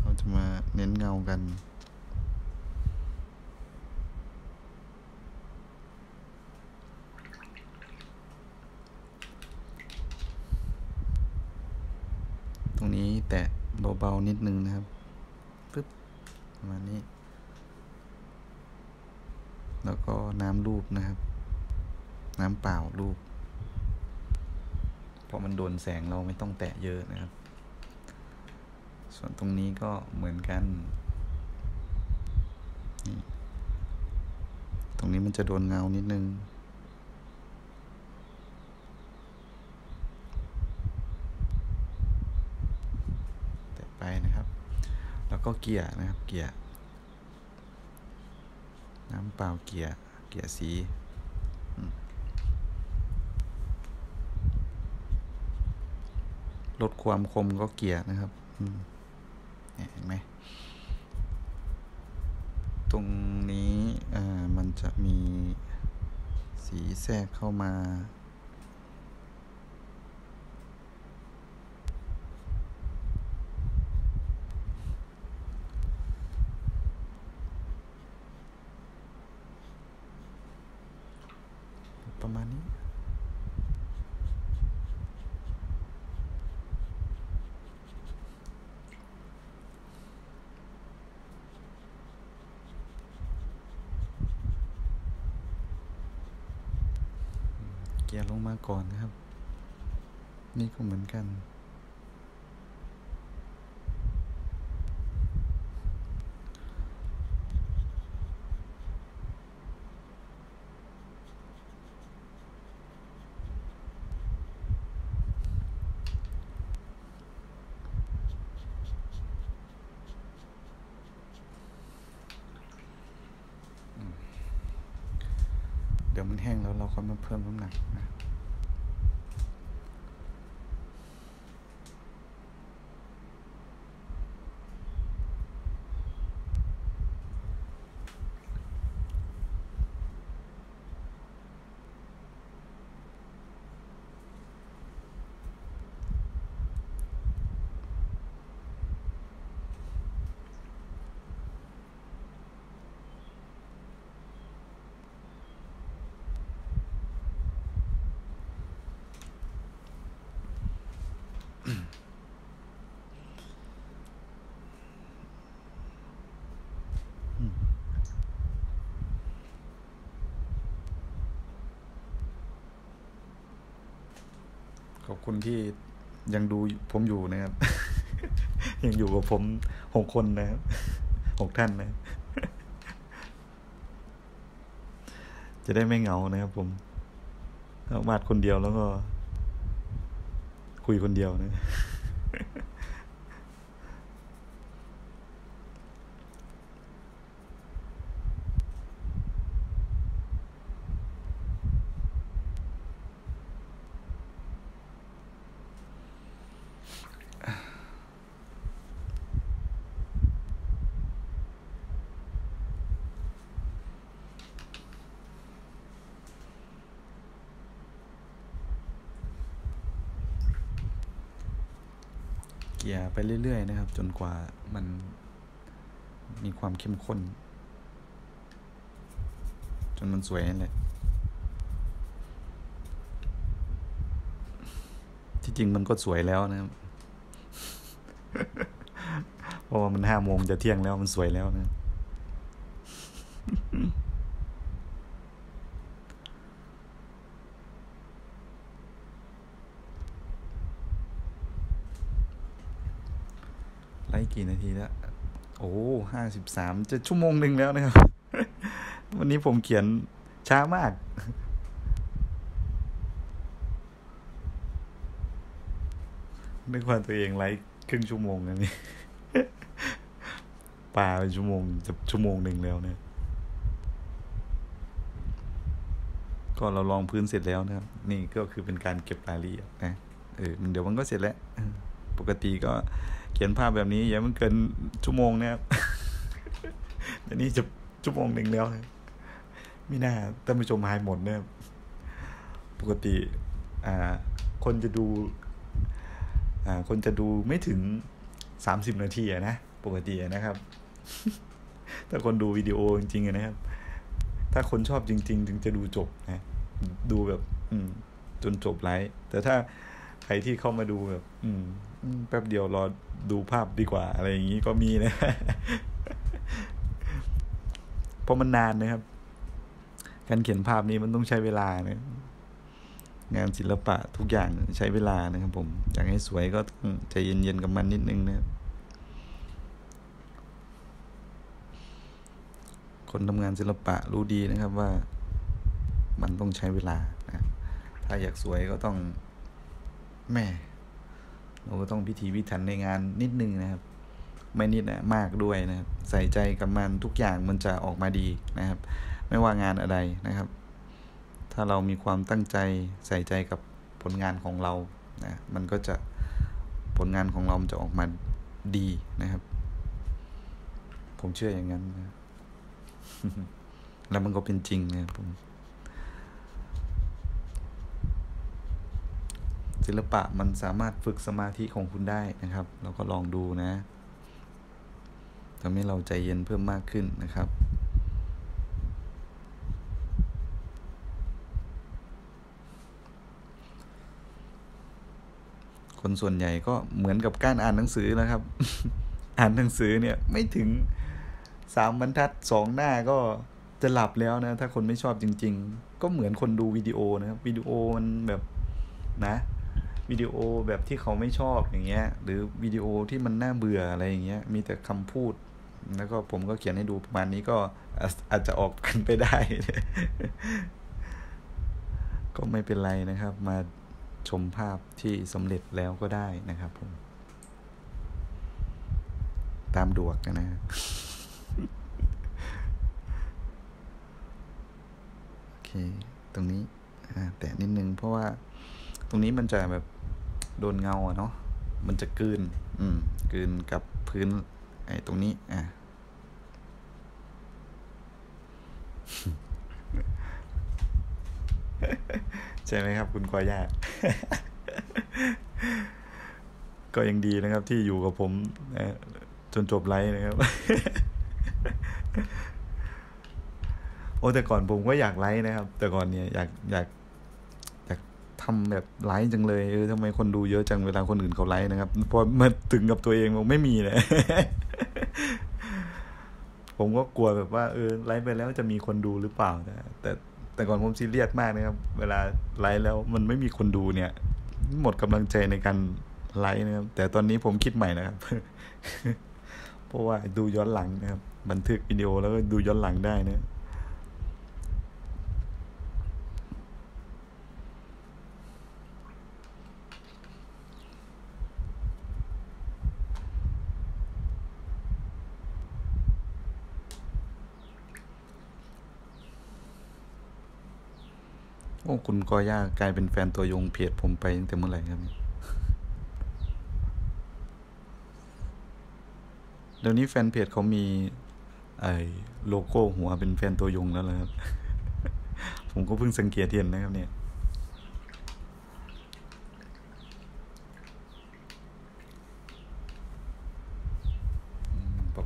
เราจะมาเน้นเงากัน ตรงนี้แตะเบาๆนิดนึงนะครับปึ๊บประมาณนี้ แล้วก็น้ำรูปนะครับ น้ำเปล่ารูปเพราะมันโดนแสงเราไม่ต้องแตะเยอะนะครับ ส่วนตรงนี้ก็เหมือนกันตรงนี้มันจะโดนเงานิดนึง แตะไปนะครับ แล้วก็เกียร์นะครับเกียร์น้ำเปล่าเกียร์เกียร์สีลดความคมก็เกียร์นะครับเห็นไหมตรงนี้มันจะมีสีแทรกเข้ามา เกียร์ลงมาก่อนนะครับ นี่ก็เหมือนกัน เดี๋ยวมันแห้งแล้ว เราค่อยมาเพิ่มน้ำหนักนะ ขอบคุณที่ยังดูผมอยู่นะครับ ยังอยู่กับผมหกคนนะครับหกท่านนะ จะได้ไม่เหงานะครับผมวาดคนเดียวแล้วก็ คุยคนเดียวนะ เกี่ย ไปเรื่อย ๆ นะครับ จนกว่ามันมีความเข้มข้น จนมันสวยนั่นแหละที่จริงมันก็สวยแล้วนะครับ เพราะว่ามันห้าโมงจะเที่ยงแล้วมันสวยแล้วนะ กี่นาทีแล้ว โอ้ห้าสิบสามจะชั่วโมงหนึ่งแล้วนะครับ วันนี้ผมเขียนช้ามาก นึกว่าตัวเองไลฟ์ครึ่งชั่วโมงนะนี่ปลาเป็นชั่วโมงจะชั่วโมงหนึ่งแล้วเนี่ย ก็เราลองพื้นเสร็จแล้วนะครับ นี่ก็คือเป็นการเก็บรายละเอียดนะ เออ เดี๋ยวมันก็เสร็จแล้ว ปกติก็ ขียนภาพแบบนี้อย่ามันเกินชั่วโมงนะครับอันนี้จะชั่วโมงหนึ่งแล้วนะไม่น่าท่านผู้ชมหายหมดนะครับปกติอ่าคนจะดูอ่าคนจะดูไม่ถึงสามสิบนาทีนะปกตินะครับ ถ้าคนดูวิดีโอจริงๆนะครับ ถ้าคนชอบจริง ๆ ถึงจะดูจบนะ ดูแบบ อืมจนจบไลฟ์แต่ถ้า รที่เข้ามาดูแบบอืมแป๊บเดียวรอดูภาพดีกว่า อะไรอย่างนี้ก็มีนะเพราะมันนานนะครับ การเขียนภาพนี้มันต้องใช้เวลานะงานศิลปะทุกอย่างใช้เวลานะครับผม อยากให้สวยก็ต้องใจเย็นๆกับมันนิดนึงนะครับคนทำงานศิลปะรู้ดีนะครับว่ามันต้องใช้เวลานะถ้าอยากสวยก็ต้อง แม่เราก็ต้องพิธีพิถันในงานนิดนึงนะครับ ไม่นิดนะมากด้วยนะครับ ใส่ใจกับมันทุกอย่างมันจะออกมาดีนะครับ ไม่ว่างานอะไรนะครับ ถ้าเรามีความตั้งใจใส่ใจกับผลงานของเรานะมันก็จะผลงานของเราจะออกมาดีนะครับ ผมเชื่ออย่างนั้นนะแล้วมันก็เป็นจริงนะครับผม ศิลปะมันสามารถฝึกสมาธิของคุณได้นะครับ เราก็ลองดูนะทำให้เราใจเย็นเพิ่มมากขึ้นนะครับ คนส่วนใหญ่ก็เหมือนกับการอ่านหนังสือนะครับ อ่านหนังสือเนี่ยไม่ถึงสามบรรทัดสองหน้าก็จะหลับแล้วนะ ถ้าคนไม่ชอบจริง ๆ ก็เหมือนคนดูวิดีโอนะครับวิดีโอมันแบบนะ วิดีโอแบบที่เขาไม่ชอบอย่างเงี้ย หรือวิดีโอที่มันน่าเบื่ออะไรอย่างเงี้ย มีแต่คำพูด แล้วก็ผมก็เขียนให้ดูประมาณนี้ก็อาจจะออกกันไปได้ ก็ไม่เป็นไรนะครับ มาชมภาพที่สำเร็จแล้วก็ได้นะครับผม ตามดวกนะโอเค ตรงนี้แต่นิดนึงเพราะว่าตรงนี้มันจะแบบ โดนเงาอะเนาะมันจะกืน อืมกืนกับพื้น ไอ้ตรงนี้ อะ ใช่ไหมครับ คุณกอยาก็ยังดีนะครับ ที่อยู่กับผมจนจบไลฟ์นะครับ โอ้แต่ก่อนผมก็อยากไลฟ์นะครับ แต่ก่อนเนี่ยอยากอยาก ทำแบบไลฟ์จังเลยเออทำไมคนดูเยอะจังเวลาคนอื่นเขาไลฟ์นะครับ พอมาถึงกับตัวเองมันไม่มีเลย ผมก็กลัวแบบว่าเออไลฟ์ไปแล้วจะมีคนดูหรือเปล่าแต่แต่แต่ก่อนผมซีเรียสมากนะครับ เวลาไลฟ์แล้วมันไม่มีคนดูเนี่ย หมดกำลังใจในการไลฟ์นะครับ แต่ตอนนี้ผมคิดใหม่นะครับ เพราะว่าดูย้อนหลังนะครับ บันทึกวิดีโอแล้วก็ดูย้อนหลังได้นะ อ้คุณกอย่ากลายเป็นแฟนตัวยงเพจผมไปตั้งแต่เมื่อไหร่ครับเดี๋ยวนี้แฟนเพจเขามี ไอ้โลโก้หัวเป็นแฟนตัวยงแล้วครับ ผมก็เพิ่งสังเกตเห็นนะครับเนี่ย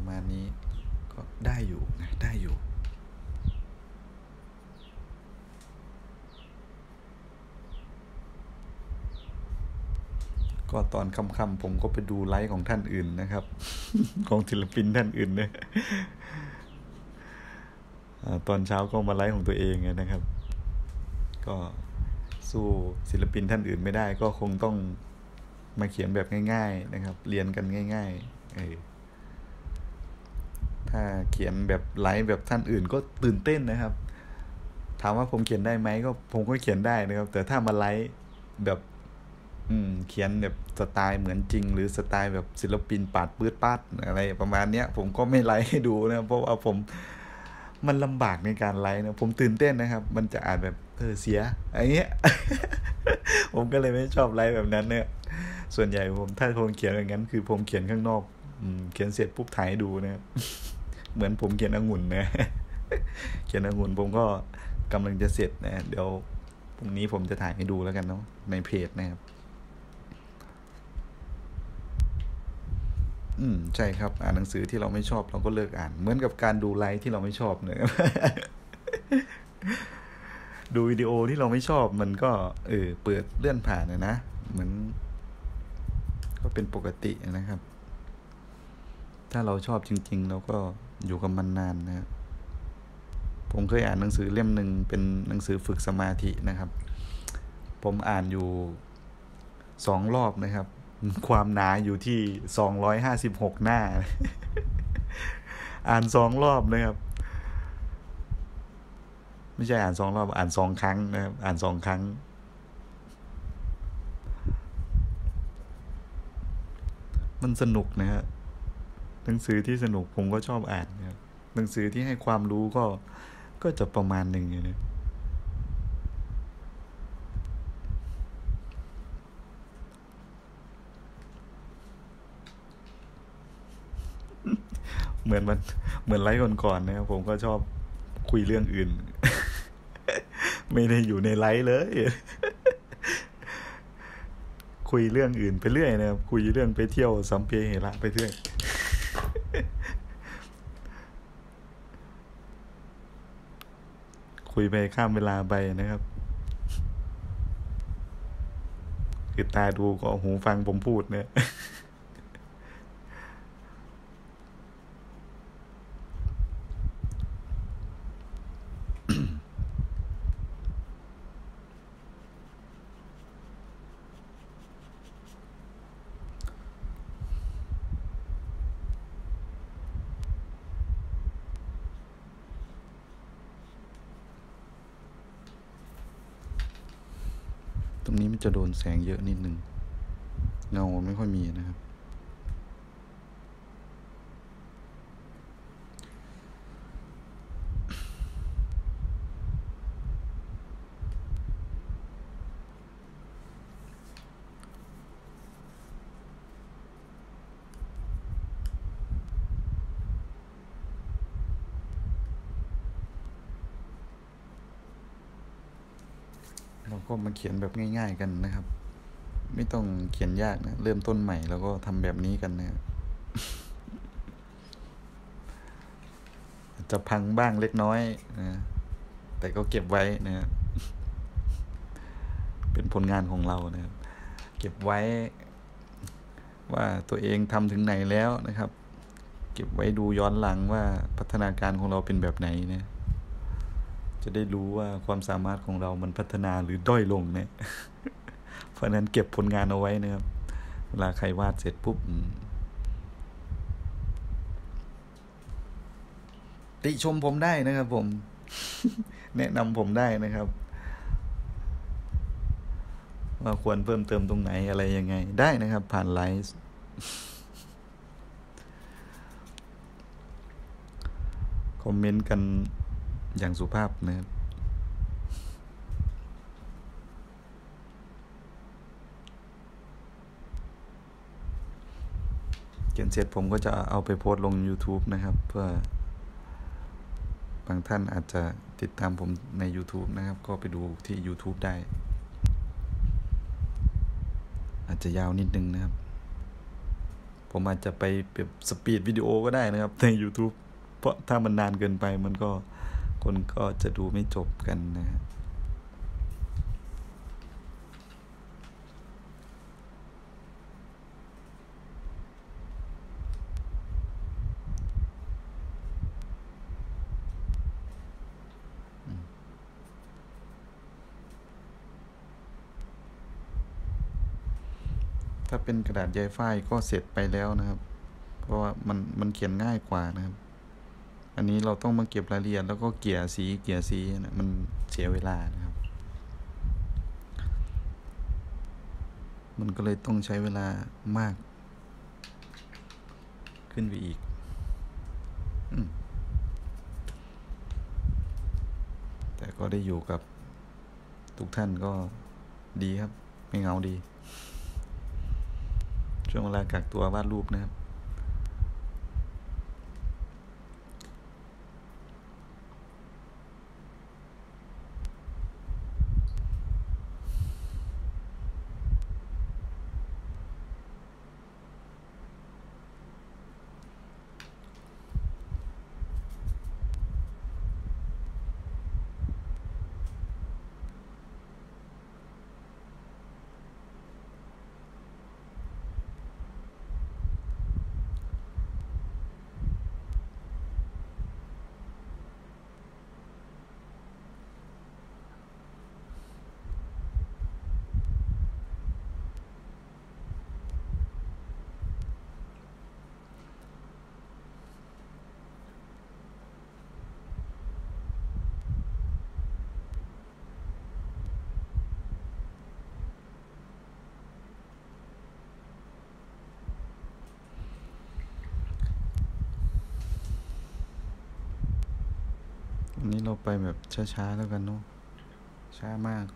มาณนี้ก็ได้อยู่นะได้อยู่ ก็ตอน ค่ำๆผมก็ไปดูไลฟ์ของท่านอื่นนะครับ ของศิลปินท่านอื่นเนี่ยตอนเช้าก็มาไลฟ์ของตัวเองนะครับ ก็สู้ศิลปินท่านอื่นไม่ได้ก็คงต้องมาเขียนแบบง่าย ๆนะครับ เรียนกันง่ายๆเออถ้าเขียนแบบไลฟ์แบบท่านอื่นก็ตื่นเต้นนะครับ ถามว่าผมเขียนได้ไหมก็ผมก็เขียนได้นะครับ แต่ถ้ามาไลฟ์แบบ อืม เขียนแบบสไตล์เหมือนจริง หรือสไตล์แบบศิลปินปาดปื้ดปาดอะไร ประมาณเนี้ย ผมก็ไม่ไลฟ์ให้ดูนะเพราะว่าผมมันลำบากในการไลฟ์นะผมตื่นเต้นนะครับ มันจะอ่านแบบเออเสียอะไรเงี้ย ผมก็เลยไม่ชอบไลฟ์แบบนั้นเนี่ย ส่วนใหญ่ผมถ้าผมเขียนอย่างนั้น คือผมเขียนข้างนอกอืมเขียนเสร็จปุ๊บถ่ายให้ดูนะครับเหมือนผมเขียนองุ่นนะ เขียนองุ่นผมก็กำลังจะเสร็จนะ เดี๋ยวพรุ่งนี้ผมจะถ่ายให้ดูแล้วกันเนาะในเพจนะครับ อืมใช่ครับ อ่านหนังสือที่เราไม่ชอบเราก็เลิกอ่าน เหมือนกับการดูไลฟ์ที่เราไม่ชอบเนี่ยดูวิดีโอที่เราไม่ชอบมันก็ เออเปิดเลื่อนผ่านนะนะเหมือน ก็เป็นปกตินะครับ ถ้าเราชอบจริง ๆ เราก็อยู่กับมันนานนะครับผมเคยอ่านหนังสือเล่มหนึ่งเป็นหนังสือฝึกสมาธินะครับ ผมอ่านอยู่สองรอบนะครับ ความหนาอยู่ที่สองร้อยห้าสิบหกหน้า อ่านสองรอบนะครับ ไม่ใช่อ่านสองรอบ อ่านสองครั้งนะครับ อ่านสองครั้ง มันสนุกนะฮะหนังสือที่สนุกผมก็ชอบอ่านนะครับหนังสือที่ให้ความรู้ก็ก็จะประมาณหนึ่งนะ เหมือนมันเหมือนไลฟ์ก่อนๆนะครับผมก็ชอบคุยเรื่องอื่น ไม่ได้อยู่ในไลฟ์เลย คุยเรื่องอื่นไปเรื่อยนะครับคุยเรื่องไปเที่ยวสัมเพเหระไปเรื่อยคุยไปข้ามเวลาไปนะครับคือตาดูก็หูฟังผมพูดเนี่ย ตรงนี้มันจะโดน แสงเยอะนิดนึงเงาไม่ค่อยมีนะครับ เขียนแบบง่าย ๆกันนะครับ ไม่ต้องเขียนยากนะ เริ่มต้นใหม่แล้วก็ทำแบบนี้กันนะครับจะพังบ้างเล็กน้อยนะแต่ก็เก็บไว้นะเป็นผลงานของเรานะครับ เก็บไว้ ว่าตัวเองทำถึงไหนแล้วนะครับ เก็บไว้ดูย้อนหลังว่าพัฒนาการของเราเป็นแบบไหนนะ จะได้รู้ว่าความสามารถของเรามันพัฒนาหรือด้อยลงเนี่ย เพราะนั้นเก็บผลงานเอาไว้นะครับ เวลาใครวาดเสร็จปุ๊บติชมผมได้นะครับผม แนะนำผมได้นะครับ ว่าควรเพิ่มเติมตรงไหนอะไรยังไง ได้นะครับ ผ่านไลฟ์คอมเมนต์กัน อย่างสุภาพนะครับเขียนเสร็จผมก็จะเอาไปโพสต์ลง YouTube นะครับ เพื่อบางท่านอาจจะติดตามผมใน YouTube นะครับ ก็ไปดูที่ YouTube ได้ อาจจะยาวนิดนึงนะครับ ผมอาจจะไปแบบสปีดวิดีโอก็ได้นะครับใน YouTube เพราะถ้ามันนานเกินไปมันก็ คนก็จะดูไม่จบกันนะฮะถ้าเป็นกระดาษใยฝ้ายก็เสร็จไปแล้วนะครับ เพราะว่ามันมันเขียนง่ายกว่านะครับ อันนี้เราต้องมาเก็บรายละเอียดแล้วก็เกี่ยสีเกี่ยสีนะมันเสียเวลานะครับ มันก็เลยต้องใช้เวลามาก ขึ้นไปอีกอแต่ก็ได้อยู่กับทุกท่านก็ดีครับ ไม่เหงาดี ช่วงเวลากักตัววาดรูปนะครับ วันนี้เราไปแบบช้าๆแล้วกันเนาะ ช้ามาก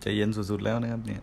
ใจเย็นสุดๆแล้วนะครับเนี่ย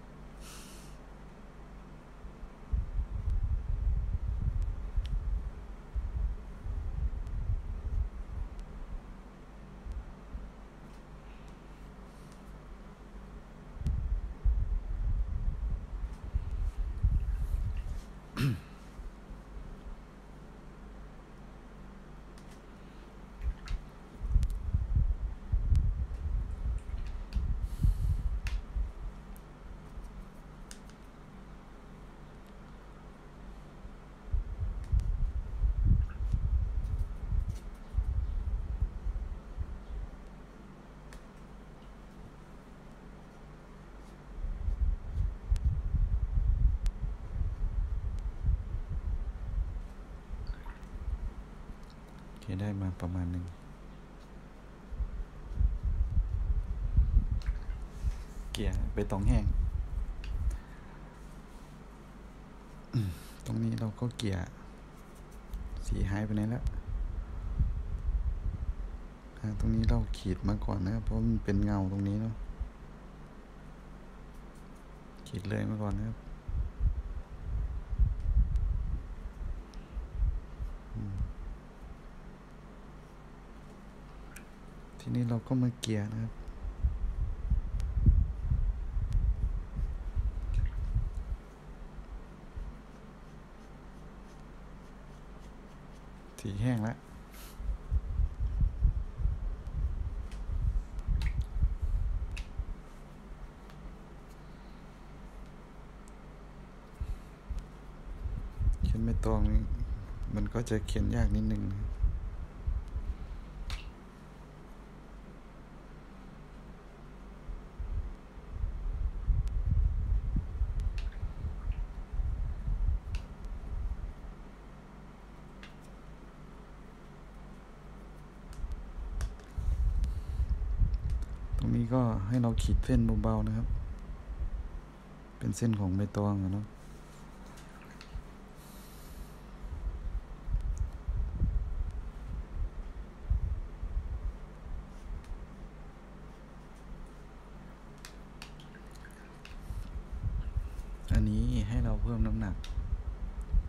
โอเค ได้มาประมาณหนึ่ง เกียร์ไป ตองแห้งตรงนี้เราก็เกี่ยร์สีหายไปไหนแล้วตรงนี้เราขีดมาก่อนนะครับเพราะมันเป็นเงาตรงนี้เนาะขีดเลยมาก่อนนะครับทีนี้เราก็มาเกียร์นะครับ สีแห้งแล้วเขียนไม่ตรงนี่มันก็จะเขียนยากนิดนึงนะตรงนี้ก็ ให้เราขีดเส้นเบาๆนะครับ เป็นเส้นของใบตองอะเนาะออันนี้ให้เราเพิ่มน้ำหนัก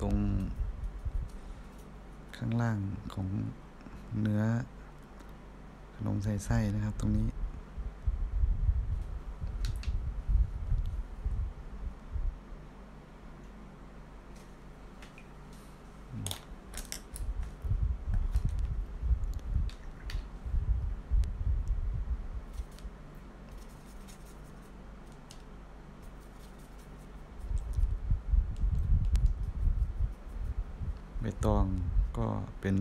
ตรงข้างล่างของเนื้อขนมใส่ไส้นะครับตรงนี้ ใบตองก็เป็น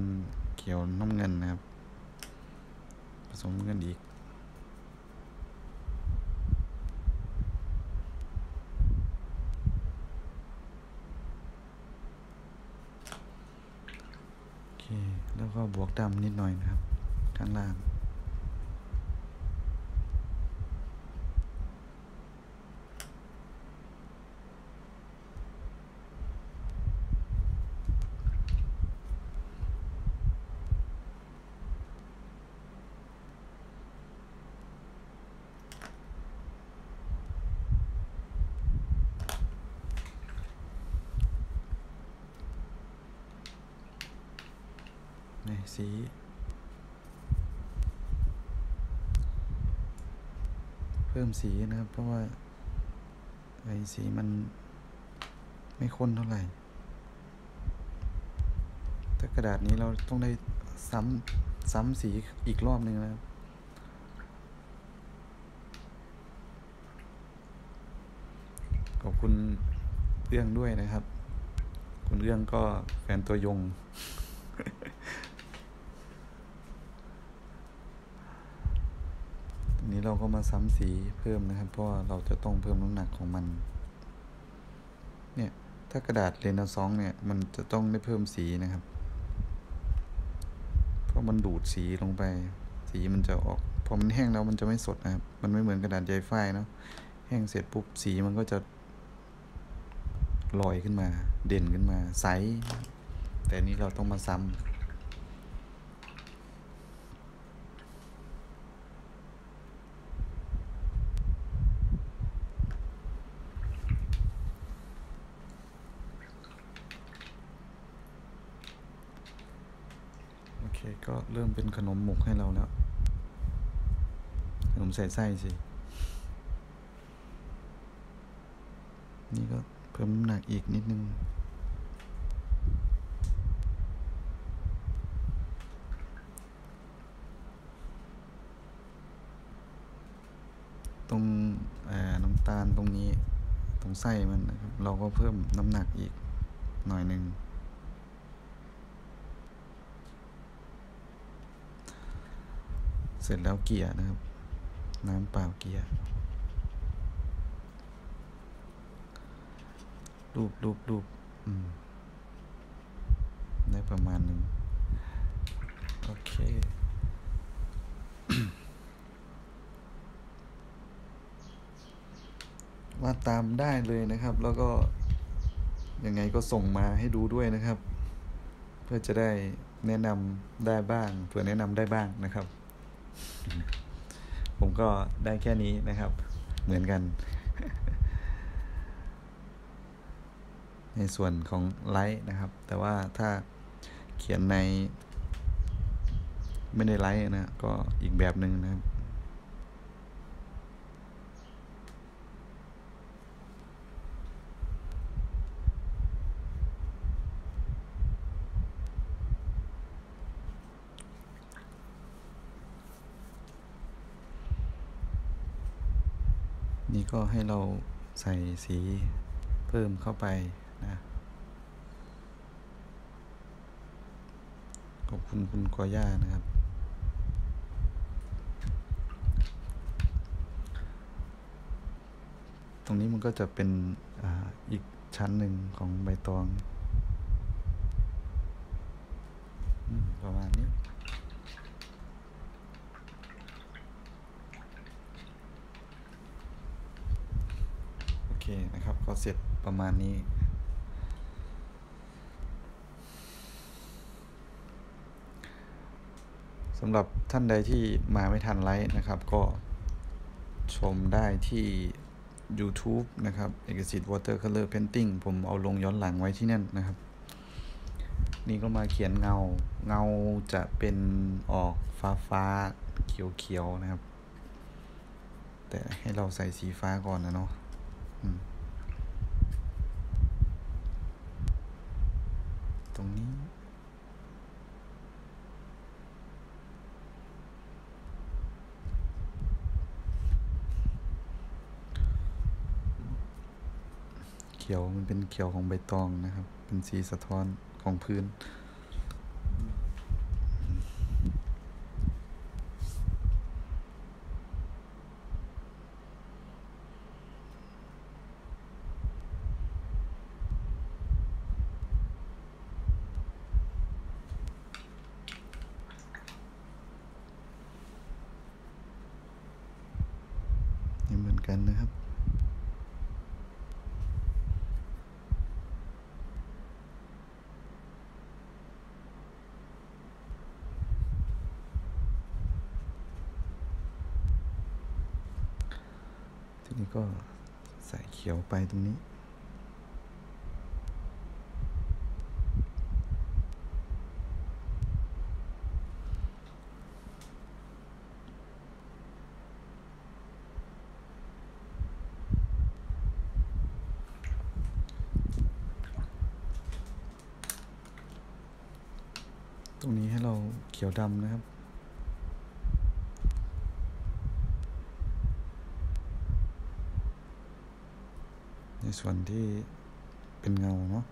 เขียวน้ำเงินนะครับ ผสมกันอีก โอเค แล้วก็บวก ดำนิดหน่อยนะครับ ข้างล่าง นี่ สีเพิ่มสีนะครับ เพราะว่าไอ้สีมันไม่ข้นเท่าไหร่แต่กระดาษนี้เราต้องได้ซ้ำซ้ำสีอีกรอบหนึ่งนะครับขอบคุณเอื้องด้วยนะครับ คุณเอื้องก็แฟนตัวยง ตรง นี้เราก็มาซ้ำสีเพิ่มนะครับ เพราะว่าเราจะต้องเพิ่มน้ำหนักของมัน เนี่ย ถ้ากระดาษเรนซองเนี่ย มันจะต้องได้เพิ่มสีนะครับ เพราะมันดูดสีลงไป สีมันจะออก พอมันแห้งแล้วมันจะไม่สดนะครับ มันไม่เหมือนกระดาษใยฝ้ายเนาะ แห้งเสร็จปุ๊บสีมันก็จะลอยขึ้นมา เด่นขึ้นมา ใส แต่นนี้เราต้องมาซ้ำ โอเค ก็ เริ่มเป็นขนมหมกให้เราแล้ว ขนมใส่ไส้สิ นี่ก็เพิ่มน้ำหนักอีกนิดนึง ตรงน้ำตาลตรงนี้ ตรงไส้มันนะครับ เราก็เพิ่มน้ำหนักอีกหน่อยหนึ่ง เสร็จแล้วเกียร์นะครับ น้ำเปล่าเกียร์รูปรูปรูปได้ประมาณหนึ่งโอเควาดตามได้เลยนะครับ แล้วก็ ยังไงก็ส่งมาให้ดูด้วยนะครับ เพื่อจะได้แนะนำได้บ้างเพื่อแนะนำได้บ้างนะครับ ผมก็ได้แค่นี้นะครับ เหมือนกัน ในส่วนของไลท์นะครับ แต่ว่าถ้าเขียนใน ไม่ได้ไลท์นะ ก็อีกแบบหนึ่งนะครับ นี่ ก็ให้เราใส่สีเพิ่มเข้าไปนะขอบคุณคุณกอย่านะครับ ตรงนี้มันก็จะเป็นออีกชั้นหนึ่งของใบตองประมาณนี้ โอเค นะครับ ก็เสร็จประมาณนี้ สำหรับท่านใดที่มาไม่ทันไลฟ์นะครับ ก็ชมได้ที่ YouTube นะครับเอกสิทธิ์ Watercolor Painting ผมเอาลงย้อนหลังไว้ที่นั่นนะครับ นี่ก็มาเขียนเงา เงาจะเป็นออกฟ้าฟ้าเขียวเขียวนะครับ แต่ให้เราใส่สีฟ้าก่อนนะเนาะ ตรงนี้ เขียวมันเป็นเขียวของใบตองนะครับ เป็นสีสะท้อนของพื้นเหมือนกันนะครับ ทีนี้ก็ใส่เขียวไปตรงนี้ ตรงนี้ให้เราเขียวดำนะครับ ใน ส่วนที่เป็นเงาเนาะ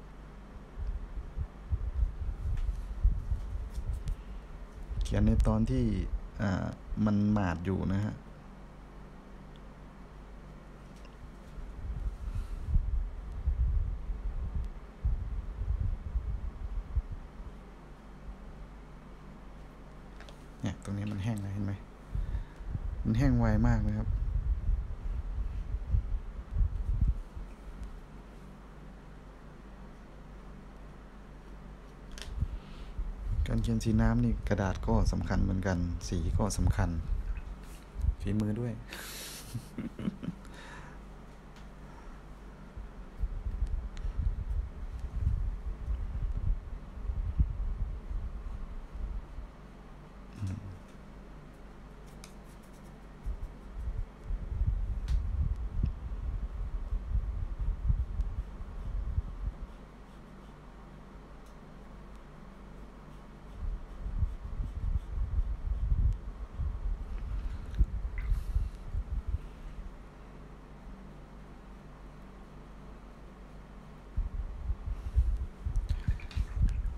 เขียนในตอนที่อ่ามันหมาดอยู่นะฮะ เนี่ย ตรงนี้มันแห้งแล้วเห็นไหม มันแห้งไวมากนะครับ การเขียนสีน้ำนี่กระดาษก็สำคัญเหมือนกัน สีก็สำคัญ ฝีมือด้วย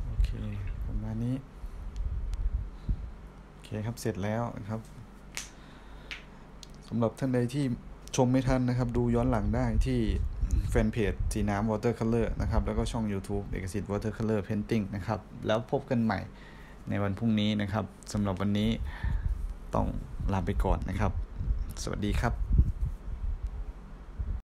โอเค ประมาณนี้ โอเคครับ เสร็จแล้วนะครับสำหรับท่านใดที่ชมไม่ทันนะครับ ดูย้อนหลังได้ที่แฟนเพจสีน้ำ Watercolor นะครับ แล้วก็ช่อง YouTube เอกสิทธิ์ Watercolor Painting นะครับ แล้วพบกันใหม่ในวันพรุ่งนี้นะครับสำหรับวันนี้ต้องลาไปก่อนนะครับ สวัสดีครับ